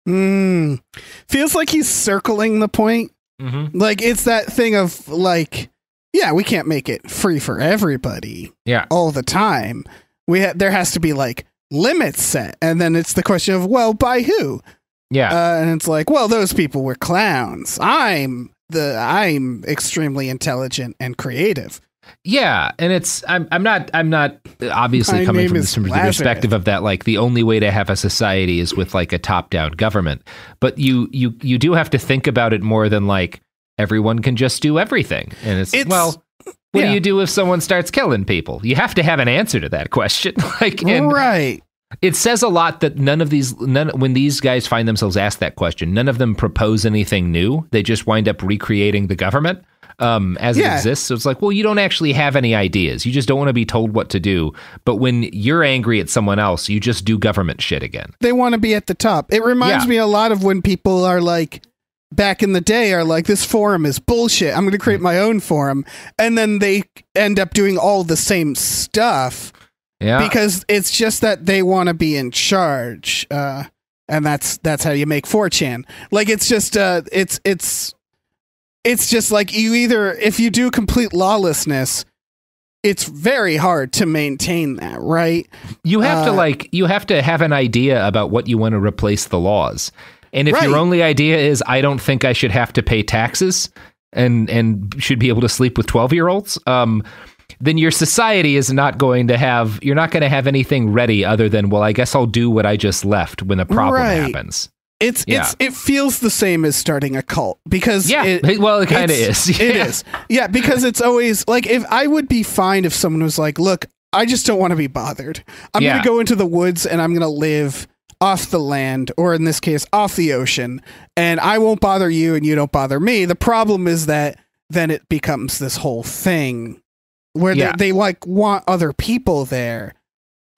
Mm. Feels like he's circling the point. Mm-hmm. Like it's that thing of like, yeah, we can't make it free for everybody Yeah. all the time. We ha- there has to be like limits set, and then it's the question of well, by who? Yeah. Uh, and it's like, well, those people were clowns. I'm the I'm extremely intelligent and creative. Yeah, and it's I'm I'm not I'm not obviously My coming from, the perspective of that like the only way to have a society is with like a top down government, but you you you do have to think about it more than like everyone can just do everything, and it's, It's- well. What yeah. do you do if someone starts killing people? You have to have an answer to that question. like, and right. it says a lot that none of these none when these guys find themselves asked that question none of them propose anything new they just wind up recreating the government um, as Yeah. it exists so it's like well you don't actually have any ideas you just don't want to be told what to do but when you're angry at someone else you just do government shit again They want to be at the top. It reminds Yeah. me a lot of when people are like back in the day are like this forum is bullshit. I'm going to create Mm. my own forum and then they end up doing all the same stuff yeah because it's just that they want to be in charge. Uh and that's that's how you make 4chan. Like it's just uh it's it's it's just like you either if you do complete lawlessness it's very hard to maintain that, right? you have to uh, like you have to have an idea about what you want to replace the laws and if your only idea is i don't think i should have to pay taxes and and should be able to sleep with 12 year olds um then your society is not going to have you're not going to have anything ready other than well i guess i'll do what i just left when a problem Right. happens It's Yeah. it's it feels the same as starting a cult because yeah it, well it kind of is It Yeah. is. Yeah, because it's always like if I would be fine if someone was like, "Look, I just don't want to be bothered. I'm Yeah. going to go into the woods and I'm going to live off the land or in this case off the ocean and I won't bother you and you don't bother me." The problem is that then it becomes this whole thing where Yeah. they, they like want other people there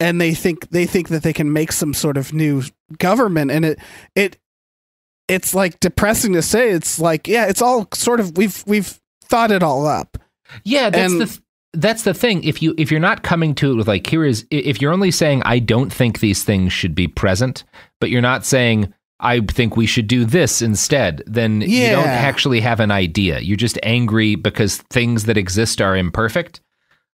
and they think they think that they can make some sort of new government and it it it's like depressing to say it's like yeah it's all sort of we've we've thought it all up Yeah, that's And- the th- that's the thing. If you if you're not coming to it with like here is if you're only saying I don't think these things should be present, but you're not saying I think we should do this instead, then you don't actually have an idea. You're just angry because things that exist are imperfect.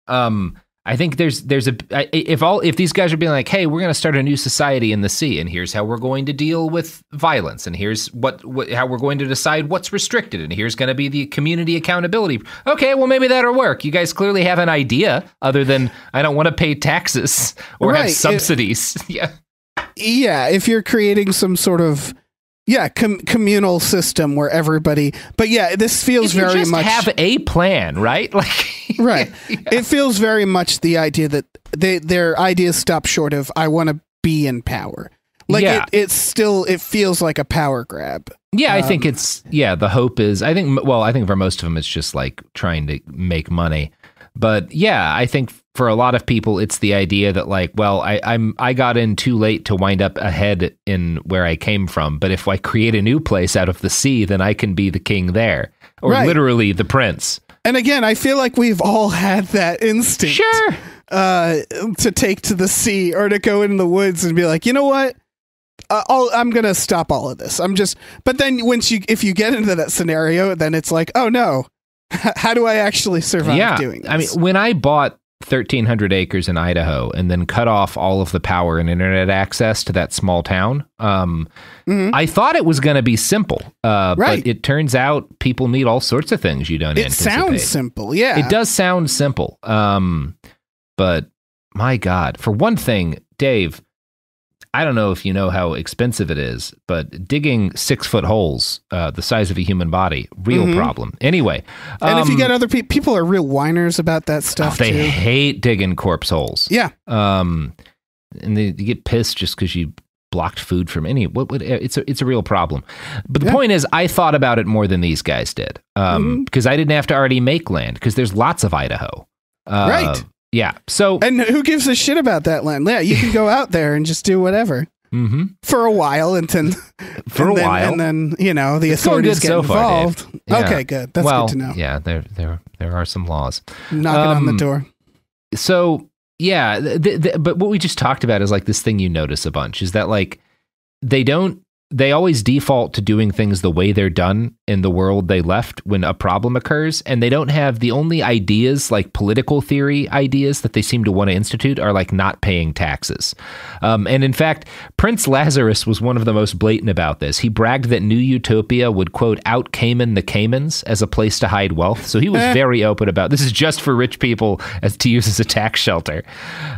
Um I think there's there's a if all if these guys are being like, hey, we're going to start a new society in the sea, and here's how we're going to deal with violence, and here's what, what how we're going to decide what's restricted, and here's going to be the community accountability. Okay, well maybe that'll work. You guys clearly have an idea other than I don't want to pay taxes or Right, have it- subsidies. yeah, yeah if you're creating some sort of yeah com- communal system where everybody but yeah this feels if you very just much have a plan, right? Like right it feels very much the idea that they their ideas stop short of i want to be in power like Yeah. it, it's still it feels like a power grab Yeah, I think Um, it's yeah. The hope is I think well, I think for most of them it's just like trying to make money. But yeah, I think for a lot of people it's the idea that like, well, I, I'm I got in too late to wind up ahead in where I came from. But if I create a new place out of the sea, then I can be the king there, or Right. literally the prince. And again i feel like we've all had that instinct Sure. uh, to take to the sea or to go in the woods and be like, you know what? Uh, I'll, I'm gonna stop all of this. I'm just. But then once you, if you get into that scenario, then it's like, oh no, how do I actually survive yeah, doing this? I mean, when I bought 1,300 acres in Idaho and then cut off all of the power and internet access to that small town, um, Mhm. I thought it was going to be simple. Uh, Right. But it turns out people need all sorts of things you don't it anticipate. sounds simple. Yeah, It does sound simple. Um, but my God, for one thing, Dave, I don't know if you know how expensive it is, but digging six foot holes, uh, the size of a human body, real Mhm. problem. Anyway, And if you um, get other people, people are real whiners about that Oh, stuff they too. hate digging corpse holes. Yeah. Um, and they, they get pissed just because you blocked food from any. What would it's a it's a real problem. But the Yeah. point is, I thought about it more than these guys did. Um, Mhm. because I didn't have to already make land because there's lots of Idaho. Uh, Right. Yeah. So. And who gives a shit about that land? Yeah, you can go out there and just do whatever mhm. for a while, and then For and a then, while. and then you know the It's authorities get so far, involved. Yeah. Okay, good. That's well, good to know. yeah, there there there are some laws. Knocking on the Um, door. so yeah th th but what we just talked about is like this thing you notice a bunch is that like they don't they always default to doing things the way they're done in the world they left when a problem occurs and they don't have the only ideas like political theory ideas that they seem to want to institute are like not paying taxes. Um, and in fact prince lazarus was one of the most blatant about this. He bragged that new utopia would quote out cayman the caymans as a place to hide wealth. So he was Eh. very open about this is just for rich people as to use as a tax shelter.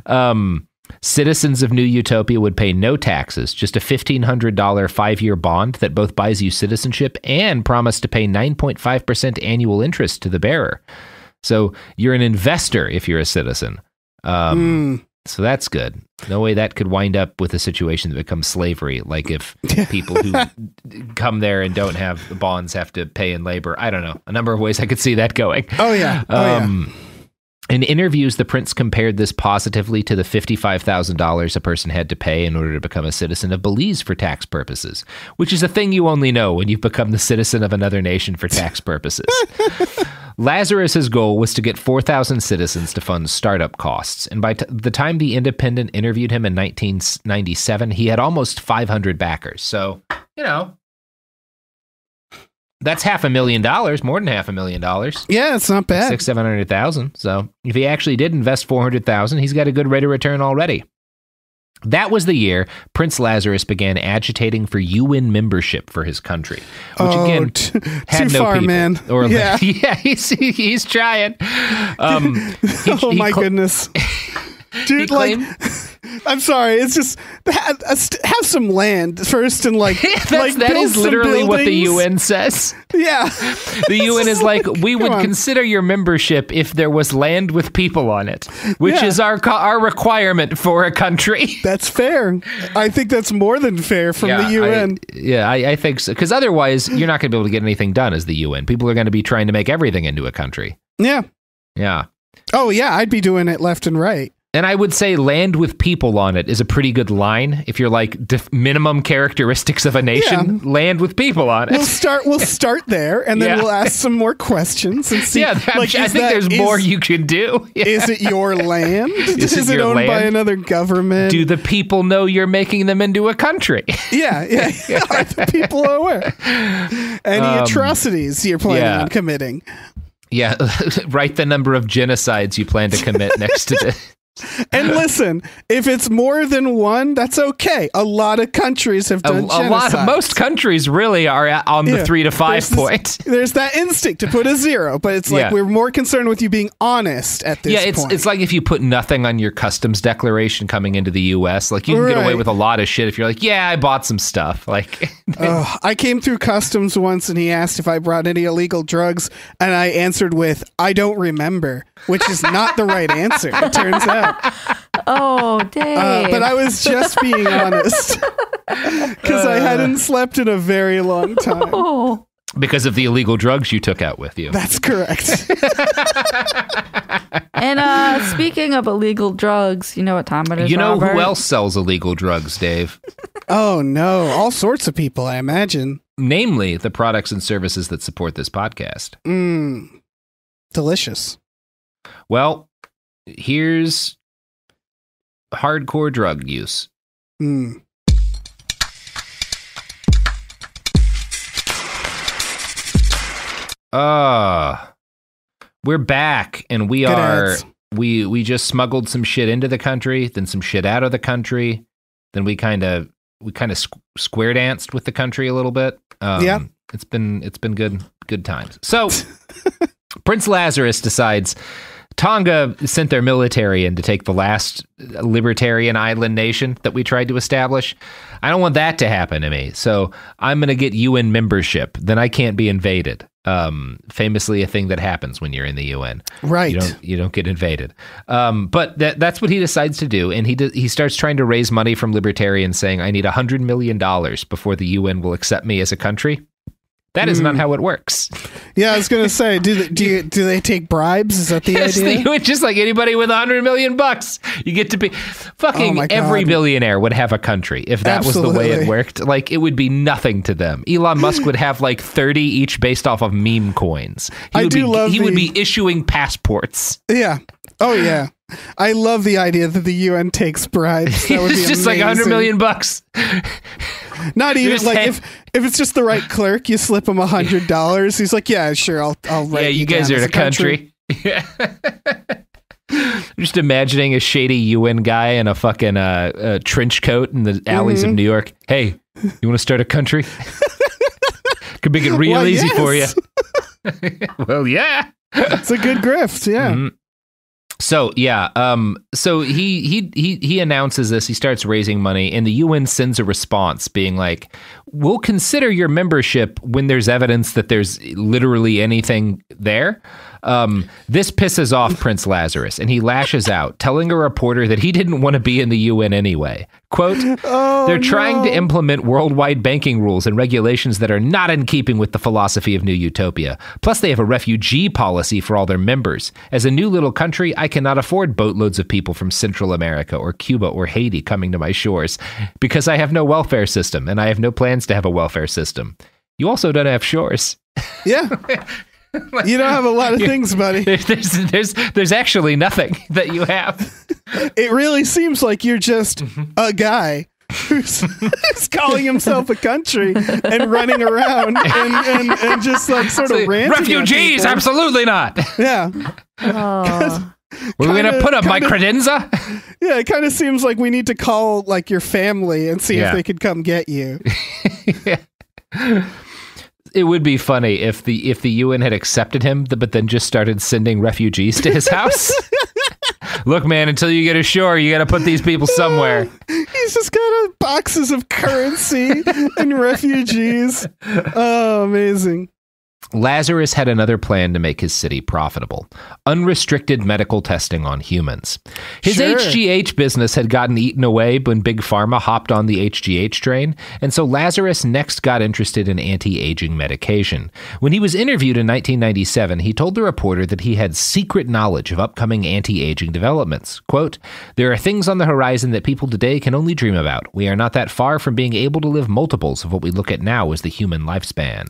Um, Citizens of New Utopia would pay no taxes, just a $1,500 five year bond that both buys you citizenship and promise to pay 9.5% annual interest to the bearer. So you're an investor if you're a citizen. Um, Mm. So that's good. No way that could wind up with a situation that becomes slavery, like if people who come there and don't have the bonds have to pay in labor. I don't know. A number of ways I could see that going. Oh yeah. Oh yeah. In interviews, the prince compared this positively to the $55,000 a person had to pay in order to become a citizen of Belize for tax purposes, which is a thing you only know when you've become the citizen of another nation for tax purposes. Lazarus's goal was to get 4,000 citizens to fund startup costs, and by t- the time the Independent interviewed him in 1997, he had almost 500 backers. So, you know, that's half a million dollars, more than half a million dollars Yeah, it's not bad. six seven hundred thousand. So if he actually did invest four hundred thousand, he's got a good rate of return already. That was the year Prince Lazarus began agitating for UN membership for his country, which oh, again t- had too no far, people. man. Or yeah. yeah, he's he's trying. Um, he- oh he my cl- goodness, he dude! Like, I'm sorry. It's just ha- uh, have some land first and like, That's, like that is literally what the. UN says. Yeah, The UN is like, we would on. consider your membership if there was land with people on it, which Yeah. is our our requirement for a country. that's fair. I think that's more than fair from the I- UN. yeah, I, I think so. Because otherwise, you're not going to be able to get anything done as the UN. People are going to be trying to make everything into a country. yeah. Yeah. Oh yeah, I'd be doing it left and right. And I would say land with people on it is a pretty good line. If you're like def- minimum characteristics of a nation, land with people on it. We'll start. We'll start there, and then Yeah. we'll ask some more questions and see. yeah, like, I think that- there's is- more you can do. Yeah. Is it your land? Is Is, it it, owned by another government? do the people know you're making them into a country? yeah, yeah. Are the people aware? Any Um, atrocities you're planning yeah. on committing? yeah, write the number of genocides you plan to commit next to the. And listen, if it's more than one, that's okay. A lot of countries have A, done a lot of most countries really are on the Yeah. three to five There's this- There's that instinct to put a zero, but it's like Yeah. we're more concerned with you being honest at this yeah, it's point. it's like if you put nothing on your customs declaration coming into the U.S. Like you can get away with a lot of shit if you're like, yeah, I bought some stuff. Like, Ugh, I came through customs once and he asked if I brought any illegal drugs, and I answered with, I don't remember, which is not the right answer, it turns out. Oh, dang. Uh, but I was just being honest because I hadn't slept in a very long time. oh. because of the illegal drugs you took out with you. That's correct. And uh, speaking of illegal drugs, you know what time it is? You know Robert? who else sells illegal drugs, Dave? oh no, all sorts of people, I imagine. Namely, the products and services that support this podcast. Mmm, delicious. Well, here's hardcore drug use. Mm. Uh we're back and we Good are ads. we we just smuggled some shit into the country, then some shit out of the country, then we kind of we kind of squ- square danced with the country a little bit. Um, Yeah. it's been it's been good good times. So Prince Lazarus decides Tonga sent their military in to take the last libertarian island nation that we tried to establish. I don't want that to happen to me. So I'm going to get UN membership. Then I can't be invaded. Um, famously, a thing that happens when you're in the UN. Right. You don't you don't get invaded. Um, but that that's what he decides to do, and he do, he starts trying to raise money from libertarians, saying, "I need a hundred million dollars before the UN will accept me as a country." That is Hmm. not how it works. Yeah, I was gonna say, do they, do you, do they take bribes? Is that the Yes, idea? the UN, just like anybody with a hundred million bucks, you get to be. Fucking Oh every billionaire would have a country if that was the way it worked. Like it would be nothing to them. Elon Musk would have like thirty each based off of meme coins. He I would do be, love He would be issuing passports. yeah. Oh yeah. I love the idea that the UN takes bribes. That would be it's just like a hundred bucks. Not even like if if it's just the right clerk, you slip him a hundred dollars. He's like, yeah, sure, I'll I'll write yeah, you guys down are in a country. Yeah. Just imagining a shady UN guy in a fucking uh, uh, trench coat in the alleys Mm-hmm. of New York. Hey, you want to start a country? Could make it real Why, easy for you. well, yeah. It's a good grift. Yeah. Mhm. So yeah, um, so he he he he announces this. He starts raising money, and the UN sends a response, being like, "We'll consider your membership when there's evidence that there's literally anything there." Um, this pisses off Prince Lazarus, and he lashes out, telling a reporter that he didn't want to be in the UN anyway. "Quote: Oh, They're trying to implement worldwide banking rules and regulations that are not in keeping with the philosophy of New Utopia. Plus, they have a refugee policy for all their members. As a new little country, I cannot afford boatloads of people from Central America or Cuba or Haiti coming to my shores because I have no welfare system and I have no plans to have a welfare system. You also don't have shores. Yeah. You don't have a lot of things, buddy. There's, there's, there's actually nothing that you have. It really seems like you're just Mm-hmm. a guy who's, who's calling himself a country and running around and, and, and just like sort of ranting. Refugees, absolutely not. Yeah. Oh. We're going to put up my kinda- credenza. Yeah. It kind of seems like we need to call like your family and see Yeah. if they could come get you. yeah. it would be funny if the if the UN had accepted him, but then just started sending refugees to his house. Look, man, until you get ashore, you got to put these people somewhere. He's just got a boxes of currency and refugees. Oh, amazing. Lazarus had another plan to make his city profitable unrestricted medical testing on humans. His Sure. HGH business had gotten eaten away when Big Pharma hopped on the HGH train, and so Lazarus next got interested in anti aging medication. When he was interviewed in 1997, he told the reporter that he had secret knowledge of upcoming anti aging developments. Quote, There are things on the horizon that people today can only dream about. We are not that far from being able to live multiples of what we look at now as the human lifespan.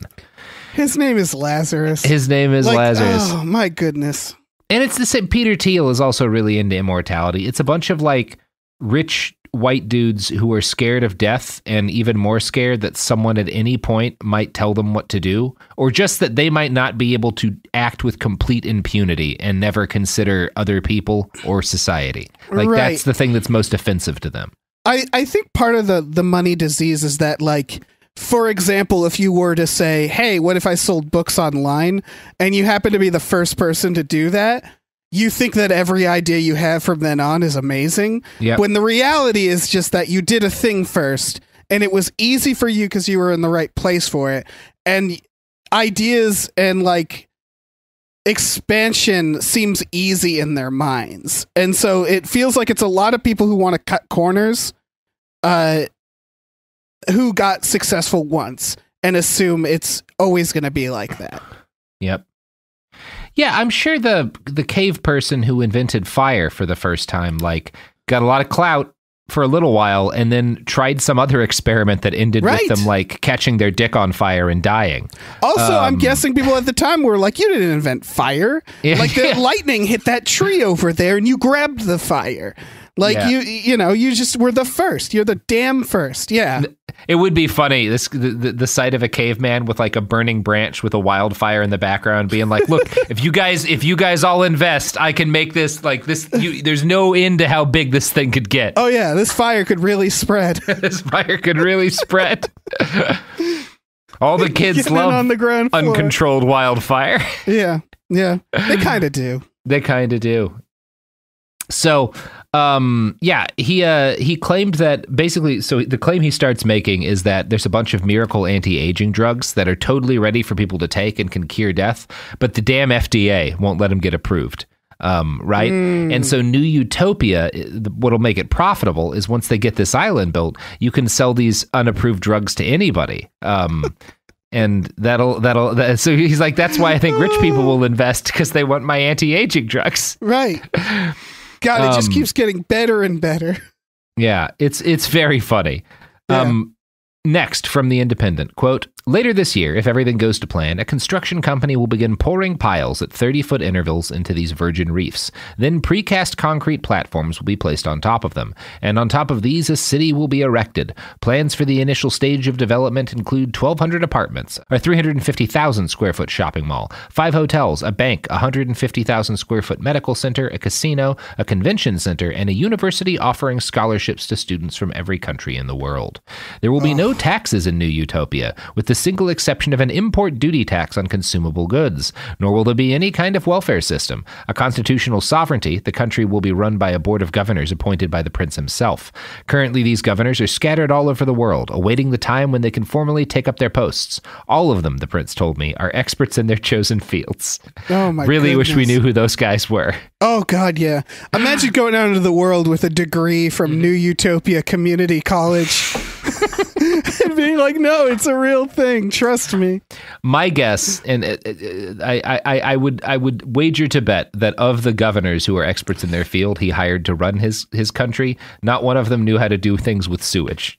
His name is Lazarus. His name is Like, Lazarus. Oh, my goodness. And it's the same. Peter Thiel is also really into immortality. It's a bunch of like rich white dudes who are scared of death and even more scared that someone at any point might tell them what to do, or just that they might not be able to act with complete impunity and never consider other people or society. Like Right. that's the thing that's most offensive to them. I, I think part of the, the money disease is that like for example if you were to say hey what if i sold books online? and you happen to be the first person to do that you think that every idea you have from then on is amazing. Yep. when the reality is just that you did a thing first and it was easy for you because you were in the right place for it. And ideas and like expansion seems easy in their minds. And so it feels like it's a lot of people who want to cut corners uh who got successful once and assume it's always going to be like that Yep. Yeah, I'm sure the the cave person who invented fire for the first time like got a lot of clout for a little while and then tried some other experiment that ended Right. with them like catching their dick on fire and dying. also i'm Um, guessing people at the time were like you didn't invent fire Yeah. like the lightning hit that tree over there and you grabbed the fire like Yeah. you you know you just were the first you're the damn first yeah It would be funny this the, the, sight of a caveman with like a burning branch with a wildfire in the background being like, "Look, if you guys if you guys all invest, I can make this like this you, there's no end to how big this thing could get. oh yeah this fire could really spread this fire could really spread." all the kids love on the ground floor. uncontrolled wildfire. yeah yeah they kind of do they kind of do. So, um, yeah, he uh, he claimed that basically. So the claim he starts making is that there's a bunch of miracle anti-aging drugs that are totally ready for people to take and can cure death, but the damn FDA won't let them get approved. Um, right, and so New Utopia, what'll make it profitable is once they get this island built, you can sell these unapproved drugs to anybody. Um, and that'll that'll that, so he's like that's why I think rich people will invest because they want my anti-aging drugs. right god it just Um, keeps getting better and better Yeah, it's it's very funny. Yeah. Um next from the Independent, quote, Later this year, if everything goes to plan, a construction company will begin pouring piles at 30 foot intervals into these virgin reefs. Then precast concrete platforms will be placed on top of them. And on top of these, a city will be erected. Plans for the initial stage of development include 1,200 apartments, a 350,000 square foot shopping mall, five hotels, a bank, a 150,000 square foot medical center, a casino, a convention center, and a university offering scholarships to students from every country in the world. There will be no taxes in New Utopia, with the single exception of an import duty tax on consumable goods. Nor will there be any kind of welfare system. A constitutional sovereignty, the country will be run by a board of governors appointed by the prince himself. Currently, these governors are scattered all over the world, awaiting the time when they can formally take up their posts. All of them, the prince told me, are experts in their chosen fields. Oh my! really wish we knew who those guys were. Oh God, yeah. Imagine going out into the world with a degree from Mm-hmm. New Utopia Community College. and being like, no, it's a real thing. Trust me. My guess, and uh, uh, I, I, I would, I would wager to bet that of the governors who are experts in their field, he hired to run his his country, not one of them knew how to do things with sewage.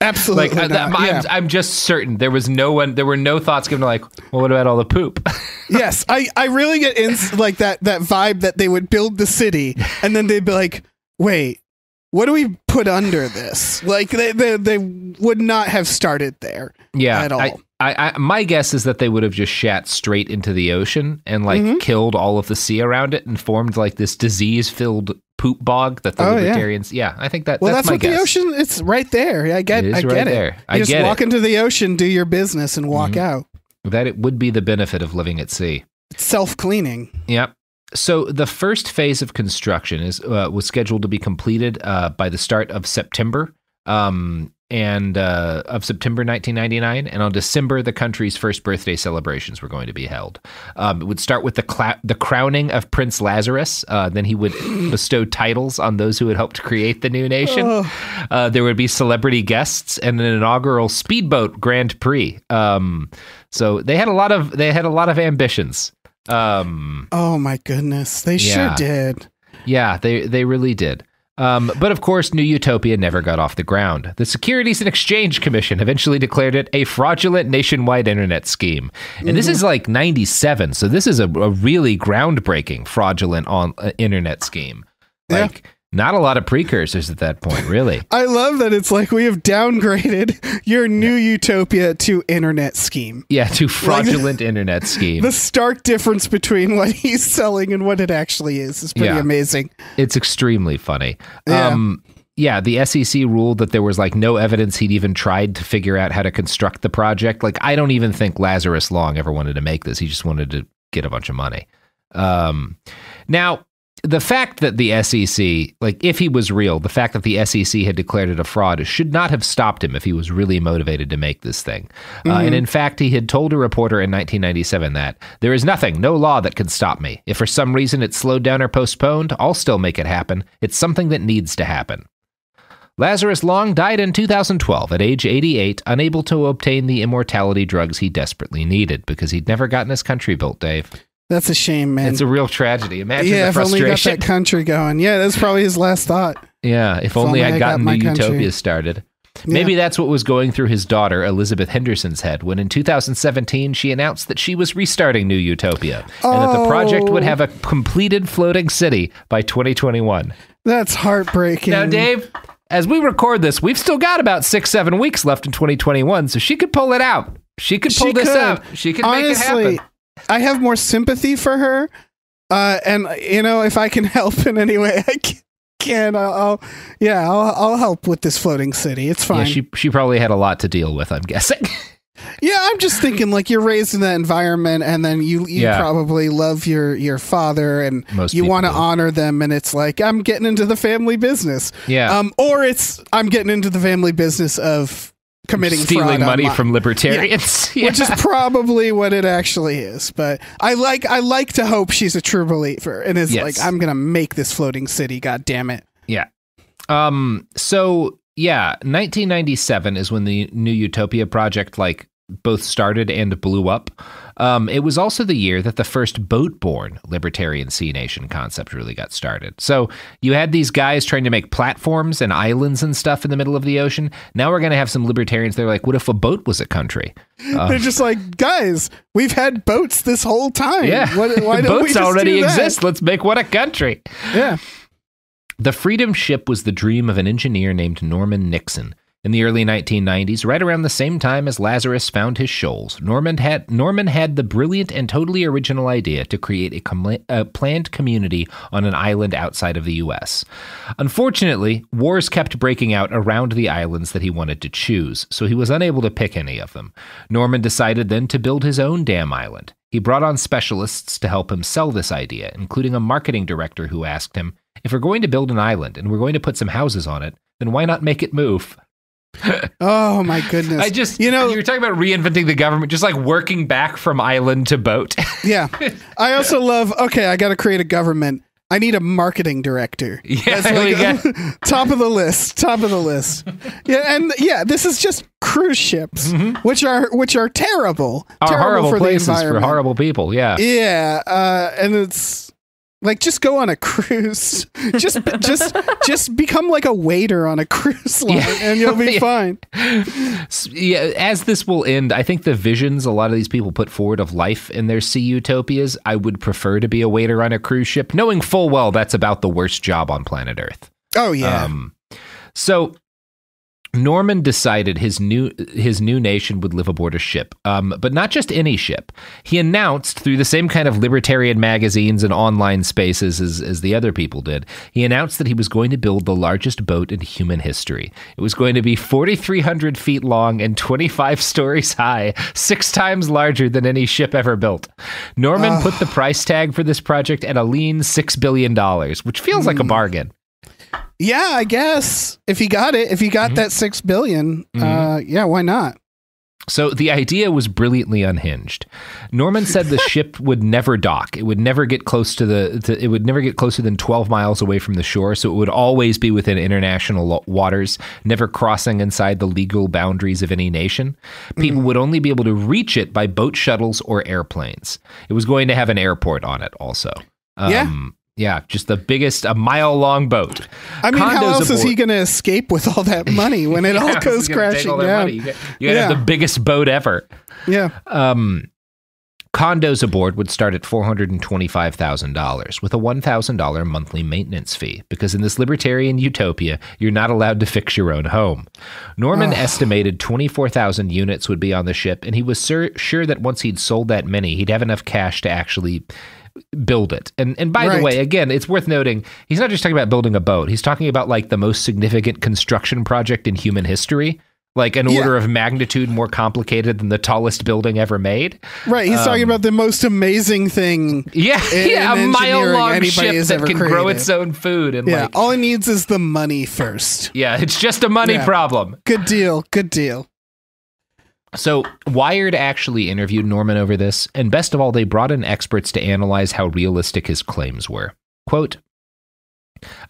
Absolutely Like I. I'm, yeah. I'm just certain there was no one, there were no thoughts given to like, well, what about all the poop? yes, I, I really get in like that that vibe that they would build the city and then they'd be like, wait, what do we put under this? Like they they, they would not have started there. yeah, At all. I, I, I, my guess is that they would have just shat straight into the ocean and like Mhm. killed all of the sea around it and formed like this disease-filled poop bog that the Oh, libertarians. Yeah. I think that Well, that's, that's, my what guess. the ocean. It's right there. I get. It is I get right it. there. You I just walk it. into the ocean, do your business, and walk Mhm. out. That it would be the benefit of living at sea. It's self cleaning. Yep. So the first phase of construction is uh, was scheduled to be completed uh, by the start of September, um, and uh, of September 1999, and on December the country's first birthday celebrations were going to be held. Um, it would start with the cla- the crowning of Prince Lazarus. Uh, then he would bestow titles on those who had helped create the new nation. Oh, Uh, there would be celebrity guests and an inaugural speedboat Grand Prix. Um, so they had a lot of they had a lot of ambitions. Um, oh my goodness, they Yeah. sure did. yeah, they they really did. Um, but of course, New Utopia never got off the ground. The Securities and Exchange Commission eventually declared it a fraudulent nationwide internet scheme. And this is like 97, so this is a, a really groundbreaking fraudulent on, uh, internet scheme. Yeah. Like, not a lot of precursors at that point, really. I love that it's like we have downgraded your new utopia to internet scheme. Yeah, to fraudulent internet scheme. The stark difference between what he's selling and what it actually is is pretty Yeah. amazing. It's extremely funny. Yeah. Um, yeah, the SEC ruled that there was like no evidence he'd even tried to figure out how to construct the project. Like, I don't even think Lazarus Long ever wanted to make this. He just wanted to get a bunch of money. Um, now, the fact that the SEC, like, if he was real, the fact that the SEC had declared it a fraud should not have stopped him if he was really motivated to make this thing. Uh, and in fact, he had told a reporter in 1997 that there is nothing, no law that can stop me. If for some reason it's slowed down or postponed, I'll still make it happen. It's something that needs to happen. Lazarus Long died in 2012 at age 88, unable to obtain the immortality drugs he desperately needed because he'd never gotten his country built, Dave. That's a shame, man. It's a real tragedy. Imagine yeah, the if only got that country going. Yeah, that's probably his last thought. yeah, if, only I'd got gotten my New country. Utopia started. Maybe that's what was going through his daughter, Elizabeth Henderson's head, when in 2017 she announced that she was restarting New Utopia and that the project would Oh. have a completed floating city by 2021. That's heartbreaking. Now, Dave, as we record this, we've still got about six, seven weeks left in 2021, so she could pull it out. She could pull She this could. out. She could make it Honestly, happen. I have more sympathy for her. Uh, and you know, if I can help in any way I can, I'll, I'll yeah, I'll, I'll help with this floating city. It's Yeah, fine. she she probably had a lot to deal with. I'm guessing. Yeah, I'm just thinking like you're raised in that environment, and then you you Yeah. probably love your your father, and Most you want to honor them, and it's like I'm getting into the family business, yeah, um, or it's I'm getting into the family business of committing stealing money online, from libertarians. Yeah. which is probably what it actually is. But I like I like to hope she's a true believer, and is Yes. like I'm gonna make this floating city. God damn it! Yeah. Um. So yeah, 1997 is when the New Utopia project like both started and blew up. Um, it was also the year that the first boat-borne libertarian sea nation concept really got started. So you had these guys trying to make platforms and islands and stuff in the middle of the ocean. Now we're going to have some libertarians. They're like, what if a boat was a country? Uh, They're just like, guys, we've had boats this whole time. yeah, What, why don't we boats just already exist. Let's make one a country. Yeah. The Freedom Ship was the dream of an engineer named Norman Nixon. In the early 1990s, right around the same time as Lazarus found his shoals, Norman had, Norman had the brilliant and totally original idea to create a, com- a planned community on an island outside of the U.S. Unfortunately, wars kept breaking out around the islands that he wanted to choose, so he was unable to pick any of them. Norman decided then to build his own damn island. He brought on specialists to help him sell this idea, including a marketing director who asked him, If we're going to build an island and we're going to put some houses on it, then why not make it move? Oh my goodness. I just, you know, you were talking about reinventing the government, just like working back from island to boat. yeah. I also love. Okay, I got to create a government. I need a marketing director. Yeah, That's like top of the list. Top of the list. Yeah, and yeah, this is just cruise ships, which are which are terrible. Are terrible horrible for the places for horrible people. Yeah. Yeah, uh, and it's like just go on a cruise. just just just become like a waiter on a cruise line, Yeah. and you'll be Yeah. fine. Yeah, as this will end, I think the visions a lot of these people put forward of life in their sea utopias, I would prefer to be a waiter on a cruise ship, knowing full well that's about the worst job on planet Earth. Oh yeah. Um, so Norman decided his new his new nation would live aboard a ship, um, but not just any ship. He announced through the same kind of libertarian magazines and online spaces as, as the other people did. He announced that he was going to build the largest boat in human history. It was going to be 4,300 feet long and 25 stories high, six times larger than any ship ever built. Norman put the price tag for this project at a lean six billion dollars, which feels like a bargain. Yeah, I guess if he got it, if he Mm-hmm. got that six billion, uh, yeah, why not? So the idea was brilliantly unhinged. Norman said the ship would never dock. It would never get close to the. To, it would never get closer than twelve miles away from the shore. So it would always be within international waters, never crossing inside the legal boundaries of any nation. People would only be able to reach it by boat shuttles or airplanes. It was going to have an airport on it, also. Um, yeah, just the biggest, a mile long boat. I mean, how Condos else is he going to escape with all that money when it Yeah, all goes he gonna take crashing all down? You got, you got to have the biggest boat ever. Yeah. Um, condos aboard would start at $425,000 with a $1,000 monthly maintenance fee because in this libertarian utopia, you're not allowed to fix your own home. Norman estimated 24,000 units would be on the ship, and he was sur- sure that once he'd sold that many, he'd have enough cash to actually build it. And and by the way, again, it's worth noting, he's not just talking about building a boat. He's talking about like the most significant construction project in human history. Like an Yeah. order of magnitude more complicated than the tallest building ever made. Right. He's talking um, about the most amazing thing. Yeah, in yeah, a mile long ship that can grow its own food and Yeah. like all it needs is the money first. yeah, it's just a money Yeah. problem. Good deal. Good deal. So, Wired actually interviewed Norman over this, and best of all, they brought in experts to analyze how realistic his claims were. Quote,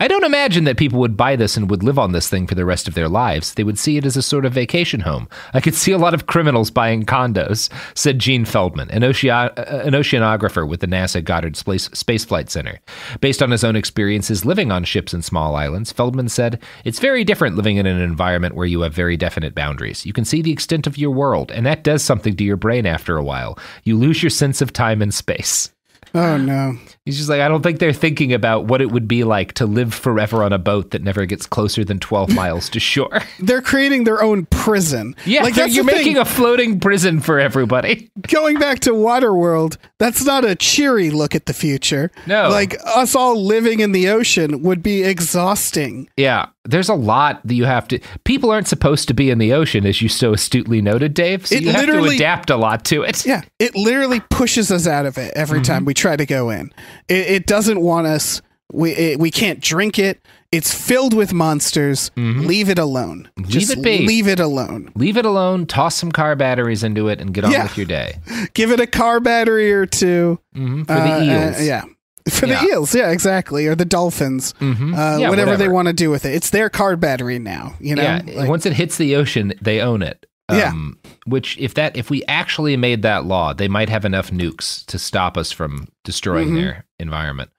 I don't imagine that people would buy this and would live on this thing for the rest of their lives. They would see it as a sort of vacation home. I could see a lot of criminals buying condos, said Gene Feldman, an, ocean- uh, an oceanographer with the NASA Goddard Space, Space Flight Center. Based on his own experiences living on ships and small islands, Feldman said, It's very different living in an environment where you have very definite boundaries. You can see the extent of your world, and that does something to your brain after a while. You lose your sense of time and space. Oh no. He's just like, I don't think they're thinking about what it would be like to live forever on a boat that never gets closer than 12 miles to shore. They're creating their own prison. Yeah, like you're making thing. a floating prison for everybody. Going back to Waterworld, that's not a cheery look at the future. No. Like us all living in the ocean would be exhausting. Yeah, there's a lot that you have to. People aren't supposed to be in the ocean, as you so astutely noted, Dave. So It you have to adapt a lot to it. Yeah, it literally pushes us out of it every Mm-hmm. time we try to go in. It, it doesn't want us. We it, we can't drink it. It's filled with monsters. Leave it alone. Mm-hmm. Leave Just it be. leave it alone. Leave it alone, toss some car batteries into it, and get on Yeah. with your day. Give it a car battery or two. hmm For Uh, the uh, eels. yeah. For Yeah. the eels, yeah, exactly, or the dolphins, Mhm. uh, Yeah, whatever, they want to do with it. It's their car battery now, you know. yeah, Like, once it hits the ocean, they own it. Yeah. Um, which if that if we actually made that law, they might have enough nukes to stop us from destroying Mhm. their environment.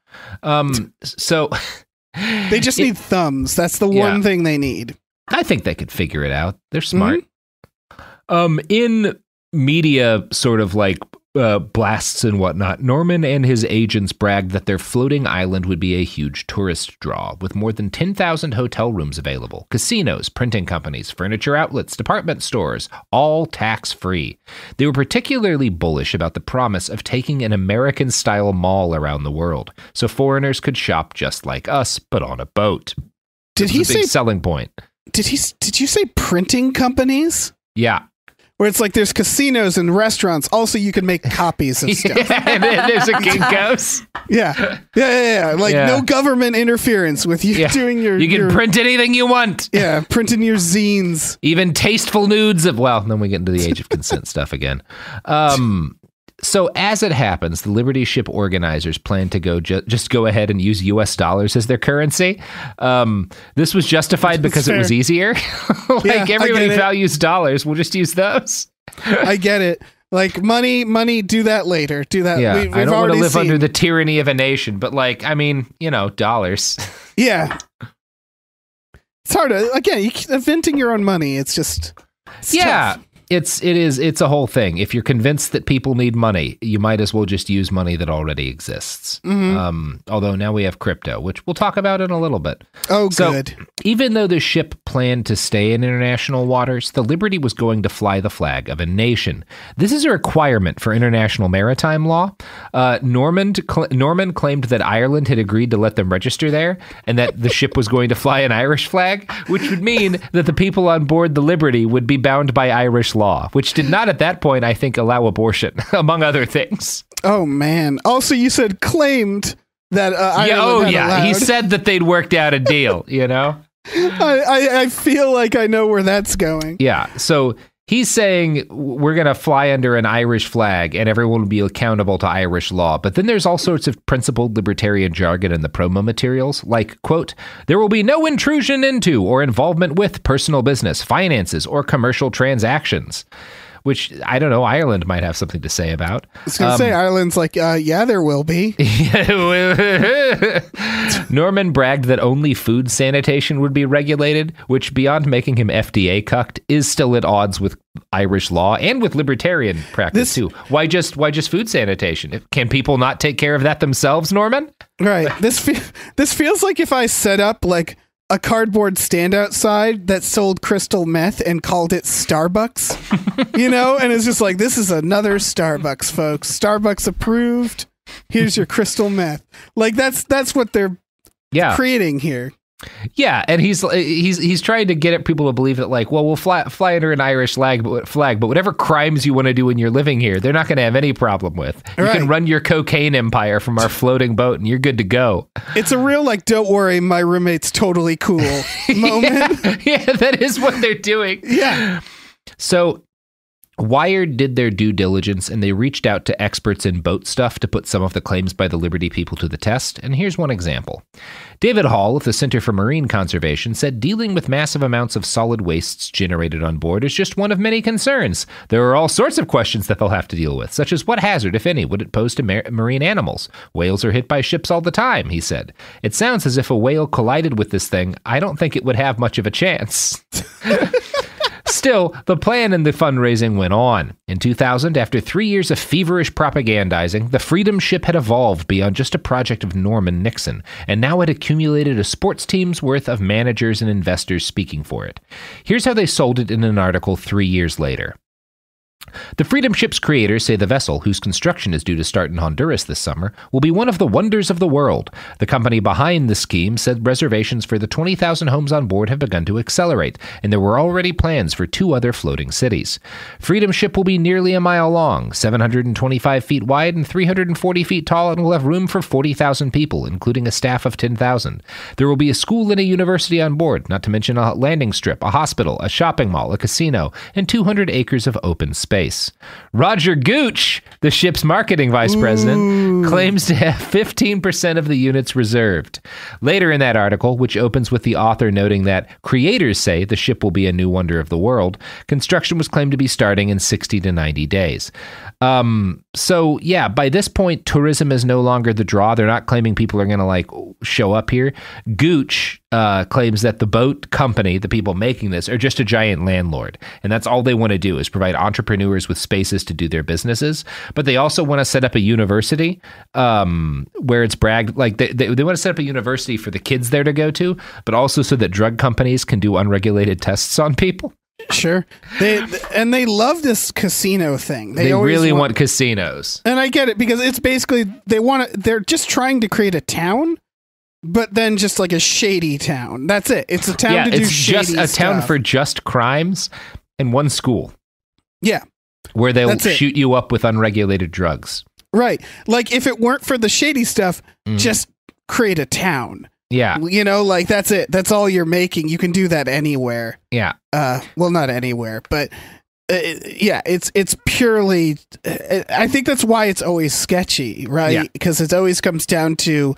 Um, so They just it- need thumbs. That's the Yeah. one thing they need. I think they could figure it out. They're Mm-hmm. smart. Um, in media, sort of like uh, blasts and whatnot, Norman and his agents bragged that their floating island would be a huge tourist draw, with more than 10,000 hotel rooms available, casinos, printing companies, furniture outlets, department stores, all tax free. They were particularly bullish about the promise of taking an American style mall around the world, so foreigners could shop just like us, but on a boat. Did he say? selling point? Did he? Did you say printing companies? Yeah. Where it's like there's casinos and restaurants. Also, you can make copies of stuff. Yeah, there's a Kinko's. Yeah, yeah, yeah. yeah. Like Yeah. no government interference with you Yeah. doing your. You can your- print anything you want. Yeah, printing your zines. Even tasteful nudes of well, then we get into the age of consent stuff again. Um so as it happens, the Liberty Ship organizers plan to go ju- just go ahead and use U.S. dollars as their currency. Um, this was justified That's because it was easier. like Yeah, everybody values dollars, we'll just use those. I get it. Like money, money. Do that later. Do that. Yeah, we, we've I don't want to live seen. under the tyranny of a nation, but like, I mean, you know, dollars. Yeah. It's hard to again. You inventing your own money. It's just. it's yeah tough. It's it is it's a whole thing. If you're convinced that people need money you might as well just use money that already exists. Mhm. um, although now we have crypto which we'll talk about in a little bit. Oh, so- good. even though the ship planned to stay in international waters the liberty was going to fly the flag of a nation. This is a requirement for international maritime law. Uh, norman, cl- norman claimed that ireland had agreed to let them register there and that the ship was going to fly an irish flag which would mean that the people on board the liberty would be bound by irish law which did not at that point i think allow abortion among other things Oh man. Also, you said claimed that uh, yeah oh yeah he said that they'd worked out a deal you know I, I I feel like I know where that's going. Yeah. So he's saying we're going to fly under an Irish flag and everyone will be accountable to Irish law. But then there's all sorts of principled libertarian jargon in the promo materials, like, quote, there will be no intrusion into or involvement with personal business, finances, or commercial transactions. Which I don't know, Ireland might have something to say about. I was gonna say Ireland's like, uh, yeah, there will be. Norman bragged that only food sanitation would be regulated, which, beyond making him FDA cucked, is still at odds with Irish law and with libertarian practice This- too. Why just why just food sanitation? Can people not take care of that themselves, Norman? Right. This fe- this feels like if I set up like a cardboard stand outside that sold crystal meth and called it Starbucks, you know, and it's just like this is another Starbucks, folks. Starbucks approved. Here's your crystal meth. Like that's that's what they're Yeah, creating here. Yeah, and he's uh, he's he's trying to get people to believe that like, well, we'll fly fly under an Irish flag, but flag, but whatever crimes you want to do when you're living here, they're not going to have any problem with. You Right. can run your cocaine empire from our floating boat, and you're good to go. It's a real like don't worry, my roommate's totally cool moment. yeah, yeah, that is what they're doing. Yeah. So, Wired did their due diligence and they reached out to experts in boat stuff to put some of the claims by the Liberty people to the test. And here's one example. David Hall of the Center for Marine Conservation said dealing with massive amounts of solid wastes generated on board is just one of many concerns. There are all sorts of questions that they'll have to deal with, such as what hazard, if any, would it pose to mar- marine animals? Whales are hit by ships all the time, he said. It sounds as if a whale collided with this thing. I don't think it would have much of a chance. Still, the plan and the fundraising went on. In 2000, after three years of feverish propagandizing, the Freedom Ship had evolved beyond just a project of Norman Nixon, and now it accumulated a sports team's worth of managers and investors speaking for it. Here's how they sold it in an article three years later. The Freedom Ship's creators say the vessel, whose construction is due to start in Honduras this summer, will be one of the wonders of the world. The company behind the scheme said reservations for the 20,000 homes on board have begun to accelerate, and there were already plans for two other floating cities. Freedom Ship will be nearly a mile long, 725 feet wide, and 340 feet tall, and will have room for 40,000 people, including a staff of 10,000. There will be a school and a university on board, not to mention a landing strip, a hospital, a shopping mall, a casino, and 200 acres of open space. Space. Roger Gooch, the ship's marketing vice president, claims to have 15% of the units reserved. Later in that article, which opens with the author noting that creators say the ship will be a new wonder of the world, construction was claimed to be starting in 60 to 90 days. Um, so yeah, by this point, tourism is no longer the draw. They're not claiming people are going to like show up here. Gooch uh, claims that the boat company, the people making this, are just a giant landlord, and that's all they want to do is provide entrepreneurs with spaces to do their businesses. But they also want to set up a university um, where it's bragged like they, they they want to set up a university for the kids there to go to, but also so that drug companies can do unregulated tests on people. Sure. They and they love this casino thing. They, They, really want casinos. And I get it because it's basically they want to. They're just trying to create a town, but then just like a shady town. That's it. It's a town yeah, to do it's shady just a town for just crimes and one school yeah. where they'll That's it. shoot you up with unregulated drugs. Right. Like if it weren't for the shady stuff, Mhm. just create a town. Yeah, You know, like that's it. That's all you're making. You can do that anywhere. yeah. Uh, well, not anywhere, but uh, yeah, it's it's purely. Uh, I think that's why it's always sketchy, right? Because it always comes down to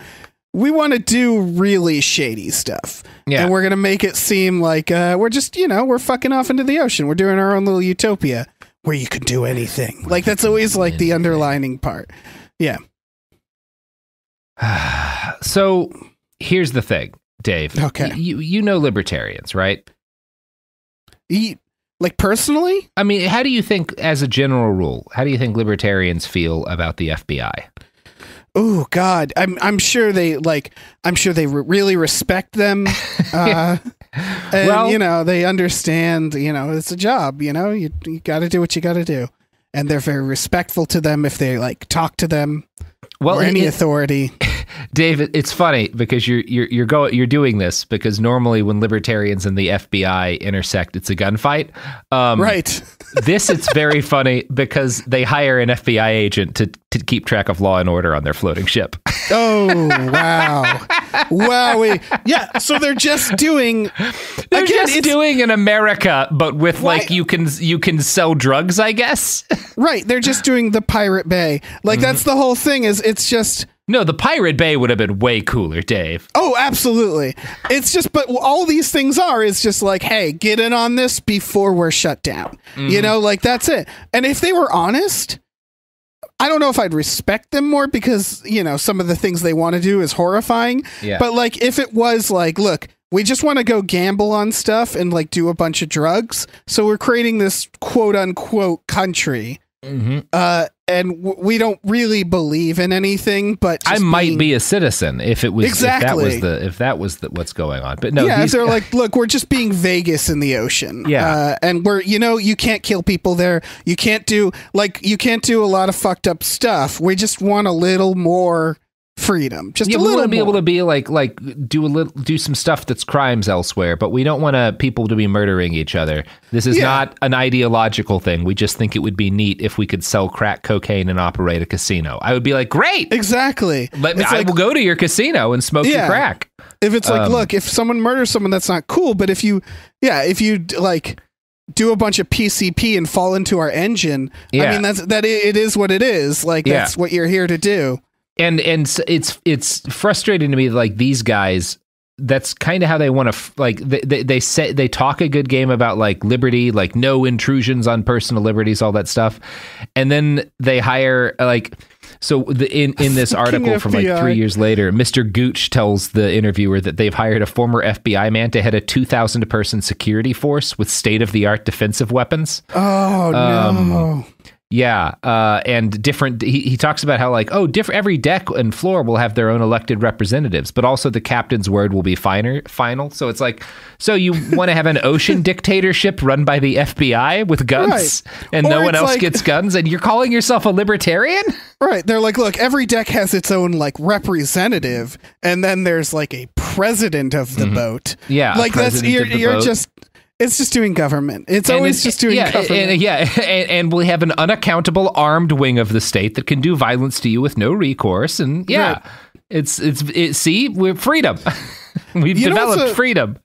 we want to do really shady stuff, Yeah. and we're gonna make it seem like uh, we're just you know we're fucking off into the ocean. We're doing our own little utopia where you can do anything. Like that's always like the underlining part. Yeah. so here's the thing, Dave. Okay. You you know libertarians, right? E- Like personally, I mean, how do you think, as a general rule, how do you think libertarians feel about the FBI? Oh god, I'm I'm sure they like I'm sure they re- really respect them. Uh, and Well- you know they understand. You know it's a job. You know you you got to do what you got to do, and they're very respectful to them if they like talk to them Well, or any it- authority. Dave, it's funny because you're you're you're going you're doing this because normally when libertarians and the FBI intersect, it's a gunfight. Um, right. this it's very funny because they hire an FBI agent to to keep track of law and order on their floating ship. Oh wow, wowie. Yeah. So they're just doing. They're again, just doing in America, but with Why- like you can you can sell drugs, I guess. Right. They're just doing the Pirate Bay. Like that's the whole thing. Is it's just. No, the Pirate Bay would have been way cooler, Dave. Oh, absolutely. It's just, but all these things are is just like, hey, get in on this before we're shut down. You mm. know, like that's it. And if they were honest, I don't know if I'd respect them more because, you know, some of the things they want to do is horrifying. Yeah. But like, if it was like, look, we just want to go gamble on stuff and like do a bunch of drugs. So we're creating this quote unquote country. Mhm. Uh, and w- we don't really believe in anything, but I might being- be a citizen if it was exactly if that was the if that was the, what's going on. But no, yeah, these they're like, look, we're just being Vegas in the ocean. Yeah. Uh, and we're, you know, you can't kill people there. You can't do, like, you can't do a lot of fucked up stuff. We just want a little more freedom. Just yeah, a we little want to be able to be like like do a little do some stuff that's crimes elsewhere, but we don't want to people to be murdering each other. This is Yeah. not an ideological thing. We just think it would be neat if we could sell crack cocaine and operate a casino. I would be like, great. Exactly. Let me, It's I like- will go to your casino and smoke your crack. If it's like, Um, look, if someone murders someone, that's not cool. But if you, yeah, if you like do a bunch of PCP and fall into our engine, I mean, that's that. It is what it is. Like Yeah. that's what you're here to do. And and it's it's frustrating to me like these guys that's kind of how they want to f- like they, they they say they talk a good game about like liberty like no intrusions on personal liberties all that stuff. And then they hire like so the, in in this article from like three years later mr gooch tells the interviewer that they've hired a former fbi man to head a 2000 person security force with state-of-the-art defensive weapons. Oh Um, no. Yeah, uh, and different. He, he talks about how like oh, different every deck and floor will have their own elected representatives, but also the captain's word will be finer, final. So it's like, so you want to have an ocean dictatorship run by the FBI with guns, and Or no one else like- gets guns, and you're calling yourself a libertarian? Right. They're like, look, every deck has its own like representative, and then there's like a president of the boat. Mm-hmm. Yeah, Like that's you're, you're boat. just it's just doing government. It's And always it's- just doing yeah, government. and, yeah, and, and we have an unaccountable armed wing of the state that can do violence to you with no recourse, and yeah, Right. it's it's it, see we're freedom. We've You developed a- freedom.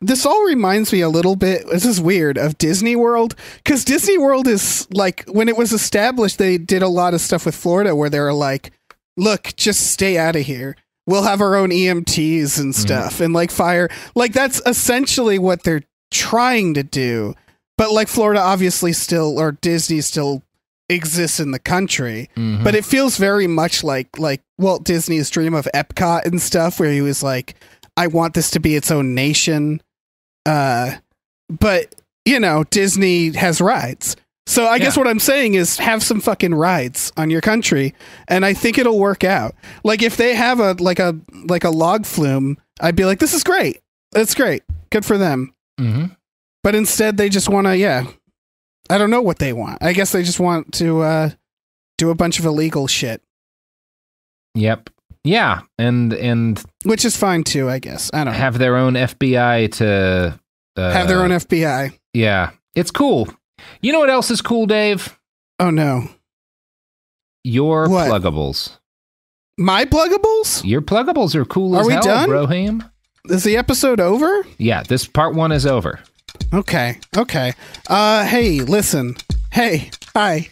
this all reminds me a little bit. This is weird of Disney World because Disney World is like when it was established, they did a lot of stuff with Florida where they were like, "Look, just stay out of here. We'll have our own EMTs and mm-hmm. stuff, and like fire." Like that's essentially what they're trying to do. But like Florida, obviously, still or Disney still exists in the country. Mhm. But it feels very much like like Walt Disney's dream of Epcot and stuff, where he was like, "I want this to be its own nation." Uh, but you know, Disney has rides. So I guess what I'm saying is have some fucking rides on your country, and I think it'll work out. Like if they have a like a like a log flume, I'd be like, "This is great. It's great. Good for them." Mhm. But instead, they just want to, yeah. I don't know what they want. I guess they just want to uh, do a bunch of illegal shit. Yep. Yeah, and and which is fine too, I guess. I don't know. have their own FBI to uh, have their own FBI. Yeah, it's cool. You know what else is cool, Dave? Oh no, Your What? pluggables. my pluggables. Your pluggables are cool Are as we hell, done? Broham. Is the episode over? Yeah, this part one is over. Okay, okay. Uh, hey, listen. Hey, hi.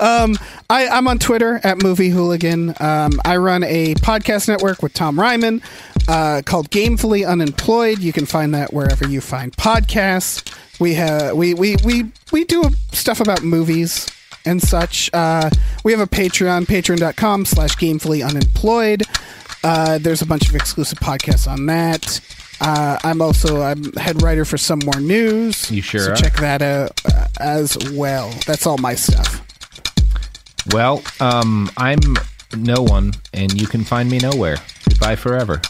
Um, I, I'm on Twitter at Movie Hooligan. Um, I run a podcast network with Tom Reimann uh, called Gamefully Unemployed. You can find that wherever you find podcasts. We have we we we we do stuff about movies and such. Uh, we have a Patreon, patreon.com slash gamefully unemployed. Uh, there's a bunch of exclusive podcasts on that. Uh, I'm also I'm head writer for Some More News. You sure So are. check that out uh, as well. That's all my stuff. Well, um, I'm no one, and you can find me nowhere. Goodbye forever.